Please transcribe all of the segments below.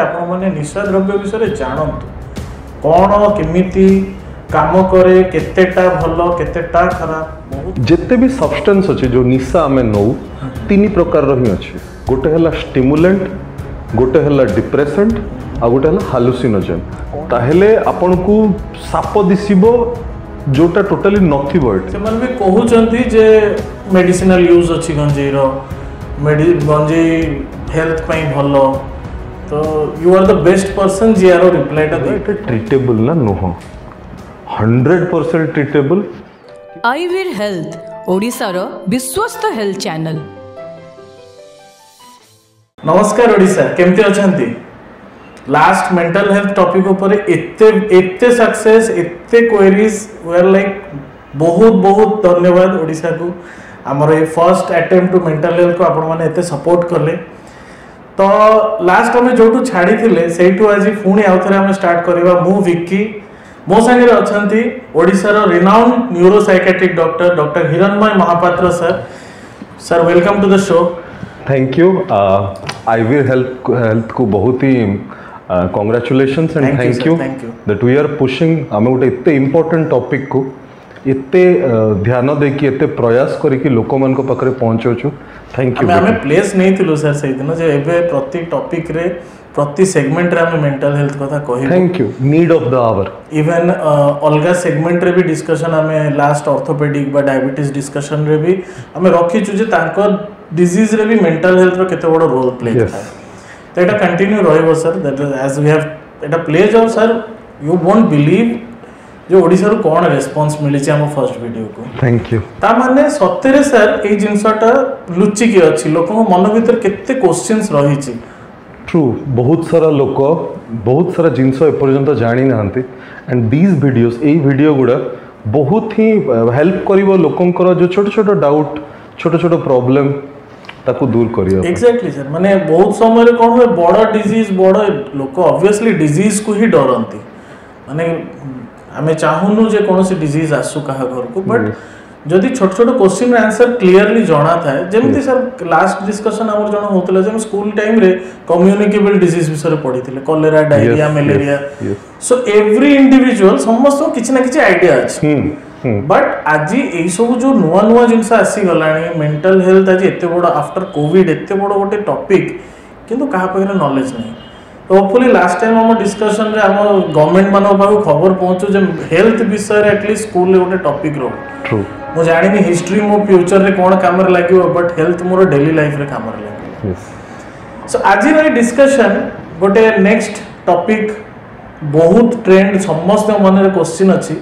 ଆପଣମାନେ ନିଶା ଦ୍ରବ୍ୟ ବିଷୟରେ ଜାଣନ୍ତୁ କ'ଣ କେମିତି କାମ କରେ କେତେଟା ଭଲ କେତେଟା ଖରାପ ଯେତେ ବି ସବଷ୍ଟାନ୍ସ ଅଛି ଯେଉଁ ନିଶା ଆମେ ନେଉ ତିନି ପ୍ରକାରର ହିଁ ଅଛି ଗୋଟେ ହେଲା ଷ୍ଟିମୁଲାଣ୍ଟ ଗୋଟେ ହେଲା ଡିପ୍ରେସେଣ୍ଟ ଆଉ ଗୋଟେ ହେଲା ହାଲୁସିନୋଜେନ୍ ତାହେଲେ ଆପଣଙ୍କୁ ସାପ ଦିଶିବ ଯେଉଁଟା ଟୋଟାଲି ନଥିବ ଏଠି ସେମାନେ ବି କହୁଛନ୍ତି ଯେ ମେଡ଼ିସିନାଲ ୟୁଜ୍ ଅଛି ଗଞ୍ଜେଇର ଗଞ୍ଜେଇ ହେଲ୍ଥ ପାଇଁ ଭଲ तो you are the best person जी आर ओ रिप्लाई टू दैट ट्रीटेबल ना no 100% treatable I will health ओडिशार विश्वस्त हेल्थ चैनल ନମସ୍କାର ଓଡ଼ିଶା କେମିତି ଅଛନ୍ତି ଲାଷ୍ଟ ମେଣ୍ଟାଲ ହେଲ୍ଥ ଟପିକ୍ ଉପରେ ଏତେ ଏତେ ସକ୍ସେସ୍ ଏତେ କ୍ୱେରିଜ୍ ୱେର୍ ଲାଇକ୍ ବହୁତ ବହୁତ ଧନ୍ୟବାଦ ଓଡ଼ିଶାକୁ ଆମର a first attempt to mental ହେଲ୍ଥକୁ ଆପଣମାନେ ଏତେ ସପୋର୍ଟ କଲେ तो लास्ट आम जो छाड़ी से आज पुणी आउ थे स्टार्ट करवा विक्की मो सांग अच्छा ओडार रिनाउ neuropsychiatric doctor doctor Hiranmay Mahapatra sir sir welcome to the show thank you I will help health को बहुत ही congratulation and thank you that we are pushing आम गोटे एत इम्पोर्टाट टॉपिक को ये uh, ध्यान देकी प्रयास करके लोक मान पाखे पहुँचाऊ थैंक यू हमें प्लेस नहीं थिलो सर सही दिन जे एबे प्रति टॉपिक रे प्रति सेगमेंट रे हमें मेंटल हेल्थ कथा कहि thank you need of the hour even अलगा सेगमेंट रे भी डिस्कशन हमें लास्ट ऑर्थोपेडिक बा डायबिटीज डिस्कशन रे भी हमें रखि छु जे तांको डिजीज रे भी मेंटल हेल्थ रो केते बड़ो रोल प्ले करता तो एटा कंटिन्यू रहबो sir that is as we have Etah play जाओ सर यू वोंट बिलीव যে ওড়িশার কোণ রেসপন্স মিলিছে আমার ফার্স্ট ভিডিও কু থ্যাংক ইউ তা মানে সত্যরে স্যার এই জিনিসটা লুচিকি অছি লোকଙ୍କ মন ভিতর কেতে কোশ্চেন্স রহিছি ট্রু বহুত সারা লোক বহুত সারা জিনিস এপর্যন্ত জানি না এন্ড দিজ ভিডিওস এই ভিডিও গুড়া বহুত হি হেল্প করিব লোকଙ୍କର যে ছোট ছোট ডাউট ছোট ছোট প্রবলেম ତାକୁ ଦୂର କରିବା ଏକ୍ଜାକ୍ଟଲି ସାର୍ ମାନେ ବହୁତ ସମୟରେ କ'ଣ ହୁଏ ବଡ଼ ଡିଜିଜ୍ ବଡ଼ ଲୋକ ଅବଭିୟସଲି ଡିଜିଜ୍କୁ ହିଁ ଡରନ୍ତି ମାନେ आम चाहून डीज आसू क्या घर को बट जदि छोट छोट क्वेश्चन आंसर क्लीयरली जना था जमी सर लास्ट डिस्कसन जो होता है स्कूल टाइम कम्युनिकेबल डीज विषय पढ़ी cholera diarrhoea malaria so every individual समस्त किसी ना कि आईडिया अच्छे बट आज यू जो नुआ नुआ जिन आसीगला मेन्टाल हेल्थ आज एत बड़ आफ्टर कॉविड एत बड़ गोटे टपिक कि नलेज नहीं હોપફુલી લાસ્ટ ટાઈમ આમ ડિસ્કસન રે આમ ગવર્નમેન્ટ માનક પાଖକୁ ખબર પહોંચુ જે હેલ્થ વિષୟରେ એટલીસ્ટ સ્કૂલରେ ଗୋଟେ ଟପିକ୍ ରହୁ ମୁଁ ଜାଣିନି ହିଷ୍ଟ୍ରି ମୋ ଫ୍ୟୁଚରରେ କ'ଣ କାମରେ ଲାଗିବ ବଟ୍ ହେଲ୍ଥ ମୋର ଡେଲି ଲାଇଫରେ କାମରେ ଲାଗିବ ସୋ ଆଜିର ଏ ଡିସ୍କସନ୍ ଗୋଟେ ନେକ୍ସଟ ଟପିକ୍ ବହୁତ ଟ୍ରେଣ୍ଡ ସମସ୍ତଙ୍କ ମନରେ କ୍ୱେଶ୍ଚିନ୍ ଅଛି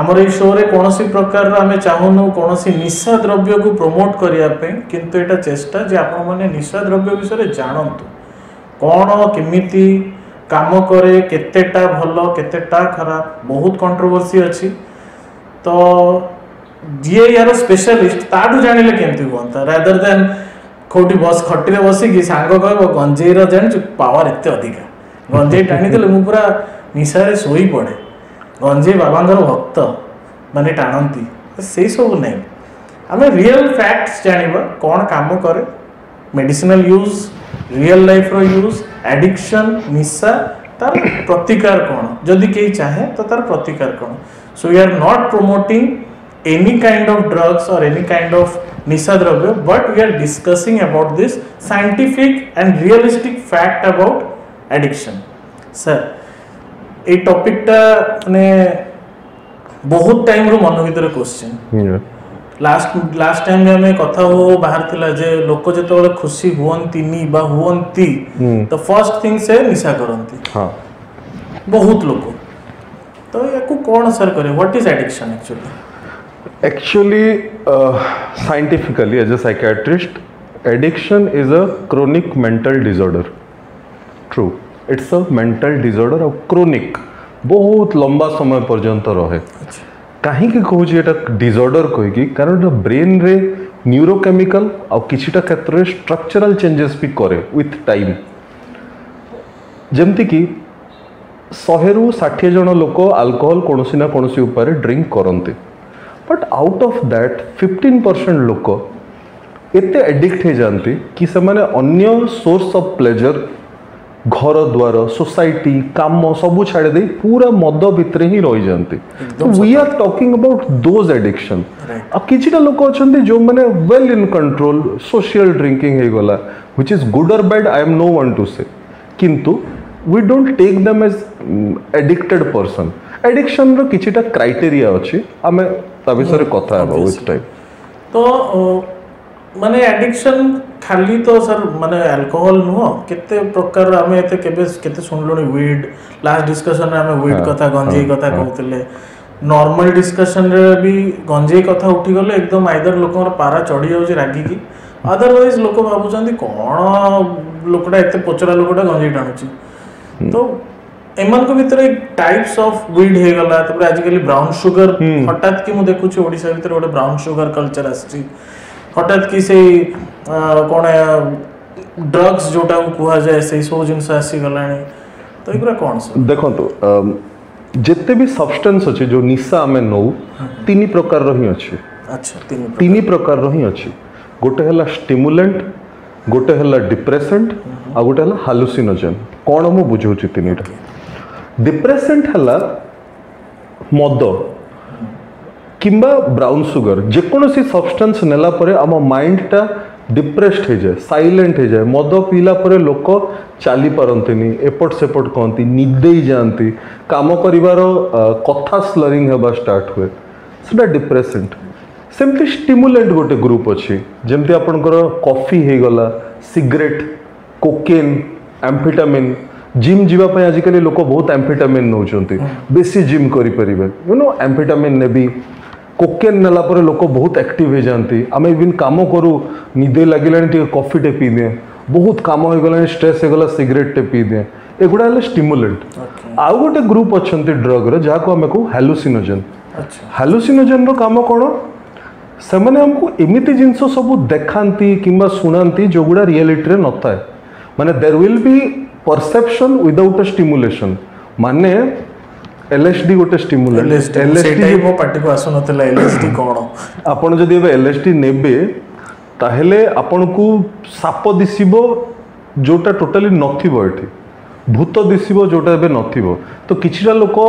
ଆମର ଏଇ ଶୋରେ କୌଣସି ପ୍ରକାରର ଆମେ ଚାହୁଁନୁ କୌଣସି ନିଶା ଦ୍ରବ୍ୟକୁ ପ୍ରମୋଟ୍ କରିବା ପାଇଁ କିନ୍ତୁ ଏଇଟା ଚେଷ୍ଟା ଯେ ଆପଣମାନେ ନିଶା ଦ୍ରବ୍ୟ ବିଷୟରେ ଜାଣନ୍ତୁ କ'ଣ କେମିତି କାମ କରେ କେତେଟା ଭଲ କେତେଟା ଖରାପ ବହୁତ କଣ୍ଟ୍ରୋଭର୍ସି ଅଛି ତ ଯିଏ ୟାର ସ୍ପେଶାଲିଷ୍ଟ ତାଠୁ ଜାଣିଲେ କେମିତି ହୁଅନ୍ତା ରାଦର ଦେନ୍ କେଉଁଠି ବସ୍ ଖଟିରେ ବସିକି ସାଙ୍ଗ କହିବ ଗଞ୍ଜେଇର ଜାଣିଛୁ ପାୱାର ଏତେ ଅଧିକା ଗଞ୍ଜେଇ ଟାଣିଦେଲେ ମୁଁ ପୁରା ନିଶାରେ ଶୋଇପଡ଼େ ଗଞ୍ଜେଇ ବାବାଙ୍କର ଭକ୍ତ ମାନେ ଟାଣନ୍ତି ସେଇସବୁ ନାହିଁ ଆମେ ରିଅଲ୍ ଫ୍ୟାକ୍ଟସ୍ ଜାଣିବା କ'ଣ କାମ କରେ medicinal use real life use addiction निशा तार प्रतिकार कौन जदि कहीं चाहे तो तार प्रतिकार कौन so you are not promoting any kind of drugs और एनी काइंड ऑफ निशा द्रव्य but we are discussing about this scientific and realistic fact about addiction sir ये टॉपिक टा मैंने बहुत टाइम रो मन क्वेश्चन लास्ट लास्ट टाइम में हमें कथा वो बाहर थला जे लोक जत बेले खुशी हुवंती नी बा हुवंती तो फर्स्ट थिंग से निशा करंती हां बहुत लोग तो याकु कौन सर करे what is addiction actually actually scientifically as a psychiatrist addiction is a chronic mental disorder true it's a mental disorder और क्रोनिक बहुत लंबा समय पर्यंत रहे कहीं कहूँ ये डिजर्डर कहीकि कारण ब्रेन रे न्यूरोकेमिकल आ क्षेत्र में स्ट्रक्चराल चेंजेस भी कै विथ टाइम जमती कि शहे रु षाठी जन लोक आल्कोहल कौन ना कौन उपाय ड्रिंक करते but out of that fifteen percent लोक एत एडिक्ट जाती कि सोर्स ऑफ प्लेजर घर द्वार सोसाइटी काम सब छाड़ पूरा मद भितर ही रही जाती we are talking about those addiction right. आ कि लोक अच्छे जो मैंने well in control social drinking होगा व्हिच इज गुड और bad I am no one to say किंतु we don't take them as addicted person addiction रो किटा क्राइटेरिया अच्छे आम ता कथ टाइम तो ମାନେ ଆଡିକ୍ସନ୍ ଖାଲି ତ ସାର୍ ମାନେ ଆଲକୋହଲ ନୁହଁ କେତେ ପ୍ରକାର ଆମେ ଏତେ କେବେ କେତେ ଶୁଣିଲୁଣି ୱିଡ୍ ଲାଷ୍ଟ ଡିସ୍କସନ୍ରେ ଆମେ ୱିଡ୍ କଥା ଗଞ୍ଜେଇ କଥା କହୁଥିଲେ ନର୍ମାଲ ଡିସ୍କସନ୍ରେ ବି ଗଞ୍ଜେଇ କଥା ଉଠିଗଲେ ଏକଦମ ଆଇଦର ଲୋକଙ୍କର ପାରା ଚଢ଼ିଯାଉଛି ରାଗିକି ଅଦରୱାଇଜ୍ ଲୋକ ଭାବୁଛନ୍ତି କ'ଣ ଲୋକଟା ଏତେ ପଚରା ଲୋକଟା ଗଞ୍ଜେଇ ଟାଣୁଛି ତ ଏମାନଙ୍କ ଭିତରେ ଟାଇପ୍ସ ଅଫ୍ ୱିଡ୍ ହେଇଗଲା ତାପରେ ଆଜିକାଲି ବ୍ରାଉନ୍ ସୁଗର ହଠାତ୍ କି ମୁଁ ଦେଖୁଛି ଓଡ଼ିଶା ଭିତରେ ଗୋଟେ ବ୍ରାଉନ୍ ସୁଗର କଲଚର ଆସିଛି হঠাৎ କି ସେଇ କ'ଣ ଡ୍ରଗ୍ସ ଯେଉଁଟାକୁ କୁହାଯାଏ ସେଇ ସବୁ ଜିନିଷ ଆସିଗଲାଣି ତ ଏଗୁରା କ'ଣ ଦେଖନ୍ତୁ ଯେତେ ବି ସବଷ୍ଟାନ୍ସ ଅଛି ଯେଉଁ ନିଶା ଆମେ ନେଉ ତିନି ପ୍ରକାରର ହିଁ ଅଛି ତିନି ପ୍ରକାରର ହିଁ ଅଛି ଗୋଟେ ହେଲା ଷ୍ଟିମୁଲାଣ୍ଟ ଗୋଟେ ହେଲା ଡିପ୍ରେସେଣ୍ଟ ଆଉ ଗୋଟେ ହେଲା ହାଲୁସିନୋଜେନ୍ କ'ଣ ମୁଁ ବୁଝାଉଛି ତିନିଟା ଡିପ୍ରେସେଣ୍ଟ ହେଲା ମଦ কিংবা ব্রাউন সুগার যেকୌଣସି ସବଷ୍ଟାନ୍ସ ନେଲା ପରେ ଆମ ମାଇଣ୍ଡଟା ଡିପ୍ରେସ୍ଡ ହେଇଯାଏ ସାଇଲେଣ୍ଟ ହେଇଯାଏ ମଦ ପିଇଲା ପରେ ଲୋକ ଚାଲିପାରନ୍ତିନି ଏପଟ ସେପଟ କହନ୍ତି ନିଦେଇ ଯାଆନ୍ତି କାମ କରିବାର କଥା ସ୍ଲରିଂ ହେବା ଷ୍ଟାର୍ଟ ହୁଏ ସେଟା ଡିପ୍ରେସେଣ୍ଟ ସେମିତି ଷ୍ଟିମୁଲାଣ୍ଟ ଗୋଟେ ଗ୍ରୁପ୍ ଅଛି ଯେମିତି ଆପଣଙ୍କର କଫି ହେଇଗଲା ସିଗାରେଟ୍ କୋକେନ୍ ଆମ୍ଫିଟାମିନ୍ ଜିମ୍ ଯିବା ପାଇଁ ଆଜିକାଲି ଲୋକ ବହୁତ ଆମ୍ଫିଟାମିନ୍ ନେଉଛନ୍ତି ବେଶୀ ଜିମ୍ କରିପାରିବେ ୟୁ ନୋ ଆମ୍ଫିଟାମିନ୍ ନେବି कोकेन नाला लोक बहुत आक्ट हो जाती आम इविन कम करूँ निदे लगे कफिटे पी दिए बहुत कम हो स्ट्रेस हो गला सिगरेटे पी दिए एगुड़ा है स्टिमुलेट आउ गोटे ग्रुप अच्छा ड्रग्र जहाँ को आम कहूँ हालूसिनोजेन हालूसिनोजेन राम कौन से एमती जिन सब देखा कि जोगुड़ा रियालीटी न था मैंने there will be perception without a stimulation माने ଏଲ୍ଏସ୍ଡି ଗୋଟେ ଷ୍ଟିମୁଲାଣ୍ଟ ଏଲ୍ଏସ୍ଡି ମୋ ପାଟିକୁ ଆସୁନଥିଲା ଏଲ୍ଏସ୍ଡି କ'ଣ ଆପଣ ଯଦି ଏବେ ଏଲ୍ଏସ୍ଡି ନେବେ ତାହେଲେ ଆପଣଙ୍କୁ ସାପ ଦିଶିବ ଯେଉଁଟା ଟୋଟାଲି ନଥିବ ଏଠି ଭୂତ ଦିଶିବ ଯେଉଁଟା ଏବେ ନଥିବ ତ କିଛିଟା ଲୋକ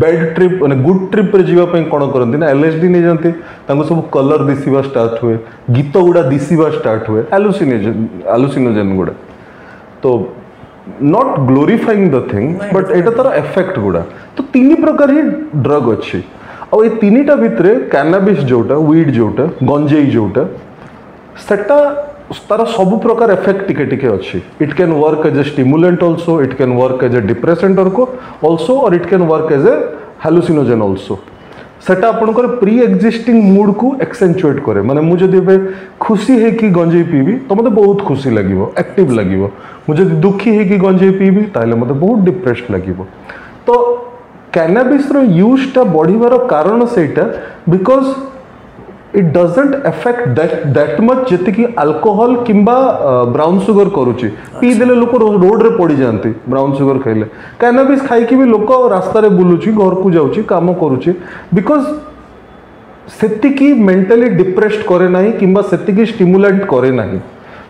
ବ୍ୟାଡ୍ ଟ୍ରିପ୍ ମାନେ ଗୁଡ୍ ଟ୍ରିପ୍ରେ ଯିବା ପାଇଁ କ'ଣ କରନ୍ତି ନା ଏଲ୍ଏସ୍ଡି ନେଇଯାଆନ୍ତି ତାଙ୍କୁ ସବୁ କଲର୍ ଦିଶିବା ଷ୍ଟାର୍ଟ ହୁଏ ଗୀତ ଗୁଡ଼ା ଦିଶିବା ଷ୍ଟାର୍ଟ ହୁଏ ଆଲୁସିନେଜେନ୍ ଆଲୁସିନୋଜେନ୍ ଗୁଡ଼ା ତ not glorifying the thing but एटा तार एफेक्ट गुडा तो तीन प्रकार ही ड्रग अछि आ ए तीनटा भितरे कैनाबिस जोटा वीड जोटा गंजेई जोटा से तार सब प्रकार एफेक्ट टिके टिके अछि it can work as a stimulant also it can work as a depressant also और it can work as a hallucinogen also सेटा आपंकर प्री एक्जिस्टिंग मुड को एक्सेचुएट कै मैंने मुझे एवं खुशी होकर गंजे पीबी तो मतलब बहुत खुशी लगे आक्ट लगे मुझे दुखी होकर गंजे पीबी तो मतलब बहुत डिप्रेस लगे तो कैनाबिस्र यूजटा बढ़वार कारण सेटा because it doesn't affect that that much ଯେତିକି ଆଲକୋହଲ କିମ୍ବା ବ୍ରାଉନ୍ ସୁଗର କରୁଛି ପିଇଦେଲେ ଲୋକ ରୋଡ଼ରେ ପଡ଼ିଯାଆନ୍ତି ବ୍ରାଉନ୍ ସୁଗର ଖାଇଲେ କାନାବିସ୍ ଖାଇକି ବି ଲୋକ ରାସ୍ତାରେ ବୁଲୁଛି ଘରକୁ ଯାଉଛି କାମ କରୁଛି ବିକଜ୍ ସେତିକି ମେଣ୍ଟାଲି ଡିପ୍ରେସ୍ଡ କରେ ନାହିଁ କିମ୍ବା ସେତିକି ଷ୍ଟିମୁଲାଣ୍ଟ କରେ ନାହିଁ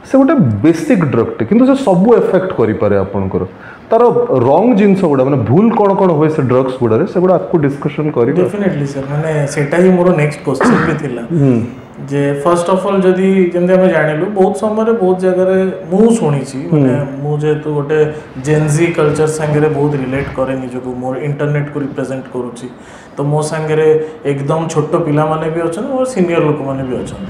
ସେ ଗୋଟେ ବେସିକ୍ ଡ୍ରଗ୍ଟେ କିନ୍ତୁ ସେ ସବୁ ଏଫେକ୍ଟ କରିପାରେ ଆପଣଙ୍କର তার রং জিনিস গুড়া মানে ভুল কোণ কোণ হয় সে ড্রগস গুড়ারে সেগুড়া আপকো ডিসকশন করি ডেফিনেটলি স্যার মানে সেটা হি মোর নেক্সট কোশ্চেন বি থিলা যে ফার্স্ট অফ অল যদি যেমনি আমি জানিলু বহুত সময়রে বহুত জায়গারে মু শুনিছি মানে মু যেহেতু গোটে জেনজি কালচার সাঙ্গরে বহুত রিলেট করে নিজকু মোর ইন্টারনেট কো রিপ্রেজেন্ট করুছি তো মো সাঙ্গরে একদম ছোট পিলা মানে বি অছন মোর সিনিয়র লোক মানে বি অছন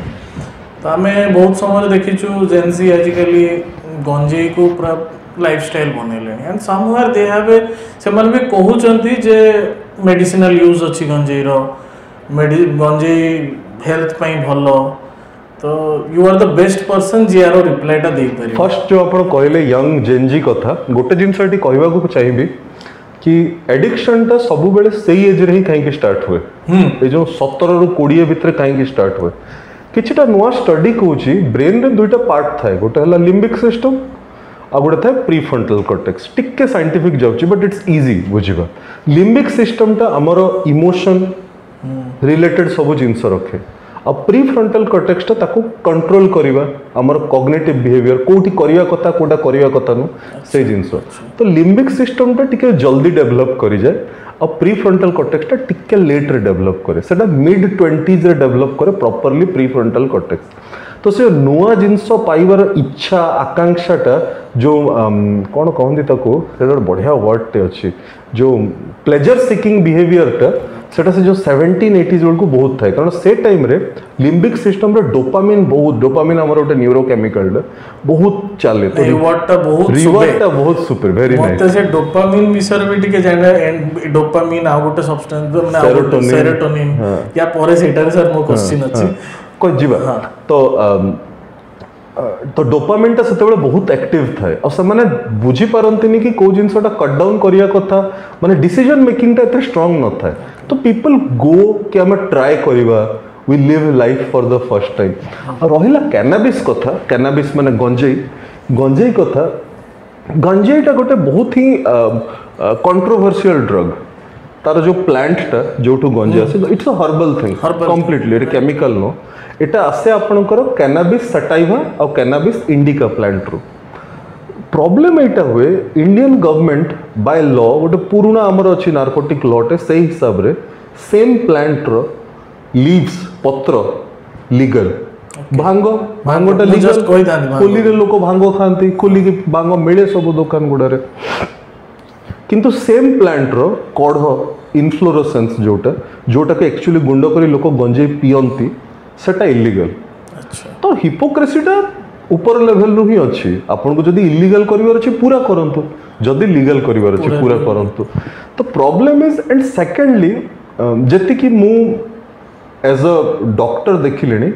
তো আমি বহুত সময়রে দেখিছু জেনজি আজিকালি গঞ্জেই কো পুরা ଲାଇଫଷ୍ଟାଇଲ ବନେଇଲେଣି ଆଣ୍ଡ ସମୱେୟାର ଦେ ହାଭ୍ ସେମାନେ ବି କହୁଛନ୍ତି ଯେ ମେଡ଼ିସିନାଲ ୟୁଜ୍ ଅଛି ଗଞ୍ଜେଇର ମେଡ଼ି ଗଞ୍ଜେଇ ହେଲ୍ଥ ପାଇଁ ଭଲ ତ you are the best person ଯିଏ ଆର ରିପ୍ଲାଏଟା ଦେଇପାରିବେ ଫାର୍ଷ୍ଟ ଯେଉଁ ଆପଣ କହିଲେ ୟଙ୍ଗ ଜେନ୍ଜି କଥା ଗୋଟେ ଜିନିଷ ଏଠି କହିବାକୁ ଚାହିଁବି କି ଆଡିକ୍ସନଟା ସବୁବେଳେ ସେଇ ଏଜ୍ରେ ହିଁ କାହିଁକି ଷ୍ଟାର୍ଟ ହୁଏ ଏ ଯେଉଁ ସତରରୁ କୋଡ଼ିଏ ଭିତରେ କାହିଁକି ଷ୍ଟାର୍ଟ ହୁଏ କିଛିଟା ନୂଆ ଷ୍ଟଡି କହୁଛି ବ୍ରେନ୍ରେ ଦୁଇଟା ପାର୍ଟ ଥାଏ ଗୋଟେ ହେଲା ଲିମ୍ବିକ୍ ସିଷ୍ଟମ୍ आ गोटे था प्रिफ्रंटाल कटेक्स टी सैंटिफिक जाऊँगी बट इट्स इजी बुझा लिम्बिक सिस्टमटा आमर इमोशन रिलेटेड सब जिनस रखे आ प्री कटेक्सटा कंट्रोल करवा आमर कग्नेटिव बिहेवियर कोटी करिया कथा कोटा करिया कथा नु से जिनस तो लिम्बिक सिस्टमटा टी जल्दी डेभलप करी जाए आ प्री फ्रंटल कर्टेक्सटा टिके डेभलप करे मिड 20s डेभलप करे प्रॉपर्ली प्री फ्रंटल कर्टेक्स तो से ନୂଆ ଜିନିଷ ପାଇବାର ଇଚ୍ଛା ଆକାଂକ୍ଷାଟା ଯେଉଁ କ'ଣ କହନ୍ତି ତାକୁ ସେଇଟା ଗୋଟେ ବଢ଼ିଆ ୱାର୍ଡ଼ଟେ ଅଛି ଯେଉଁ ପ୍ଲେଜର ସିକିଂ ବିହେଭିୟରଟା ସେଇଟା ସେ ଯେଉଁ ସେଭେଣ୍ଟିନ୍ ଏଇଟିଜ୍ ବେଳକୁ ବହୁତ ଥାଏ କାରଣ ସେ ଟାଇମ୍ରେ ଲିମ୍ବିକ୍ ସିଷ୍ଟମ୍ରେ ଡୋପାମିନ୍ ବହୁତ ଡୋପାମିନ୍ ଆମର ଗୋଟେ ନ୍ୟୁରୋ କେମିକାଲଟା ବହୁତ ଚାଲେ ତ ରିୱାର୍ଡ଼ଟା ବହୁତ ରିୱାର୍ଡ଼ଟା ବହୁତ ସୁପର ଭେରି ନାଇସ୍ ସେ ଡୋପାମିନ୍ ବିଷୟରେ ବି ଟିକେ ଜାଣିବା ଡୋପାମିନ୍ ଆଉ ଗୋଟେ ସବଷ୍ଟାନ୍ସ ସେରୋଟୋନିନ୍ ୟା ପରେ ସେଇଟାରେ ସାର୍ ମୋ କ୍ୱେଶ୍ଚିନ୍ ଅଛି କହିଯିବା ତ ତ ଡୋପାମିନ୍ଟା ସେତେବେଳେ ବହୁତ ଆକ୍ଟିଭ୍ ଥାଏ ଆଉ ସେମାନେ ବୁଝିପାରନ୍ତିନି କି କେଉଁ ଜିନିଷଟା କଟ୍ ଡାଉନ୍ କରିବା କଥା ମାନେ ଡିସିଜନ୍ ମେକିଂଟା ଏତେ ଷ୍ଟ୍ରଙ୍ଗ ନଥାଏ ତ ପିପଲ୍ ଗୋ କି ଆମେ ଟ୍ରାଏ କରିବା we live life for the first time ଆଉ ରହିଲା କ୍ୟାନାବିସ୍ କଥା କ୍ୟାନାବିସ୍ ମାନେ ଗଞ୍ଜେଇ ଗଞ୍ଜେଇ କଥା ଗଞ୍ଜେଇଟା ଗୋଟେ ବହୁତ ହିଁ କଣ୍ଟ୍ରୋଭର୍ସିଆଲ୍ ଡ୍ରଗ୍ ତାର ଯେଉଁ ପ୍ଲାଣ୍ଟଟା ଯେଉଁଠୁ ଗଞ୍ଜେଇ ଆସେ it's a herbal thing completely ଏଇଟା କେମିକାଲ୍ ନୁହଁ यहाँ आसे आपणकर कैनाबिस सटाइवा और कैनाबिस इंडिका प्लांट रू प्रोब्लेम यहाँ हुए इंडियन गवर्नमेंट बाय ल गोटे पुणा आमर अच्छी नारकोटिक लटे से हिसाब से सेम प्लांट लिवस पत्र लिगल भांग भांगटा लिगल खोली लोक भांग खाते खोलिक भांग मिले सब दुकान गुड़े किंतु सेम प्लांट कढ़ इनफ्लोरसेन्स जोटा जोटा के एक्चुअली गुंड कर लोक गंजे पीती সেটা ইলিগাল ତ ହିପୋକ୍ରେସିଟା ଉପର ଲେଭେଲରୁ ହିଁ ଅଛି ଆପଣଙ୍କୁ ଯଦି ଇଲିଗାଲ କରିବାର ଅଛି ପୁରା କରନ୍ତୁ ଯଦି ଲିଗାଲ କରିବାର ଅଛି ପୁରା କରନ୍ତୁ ତ ପ୍ରୋବ୍ଲେମ୍ ଇଜ୍ ଆଣ୍ଡ ସେକେଣ୍ଡଲି ଯେତିକି ମୁଁ ଏଜ୍ ଅ ଡକ୍ଟର ଦେଖିଲିଣି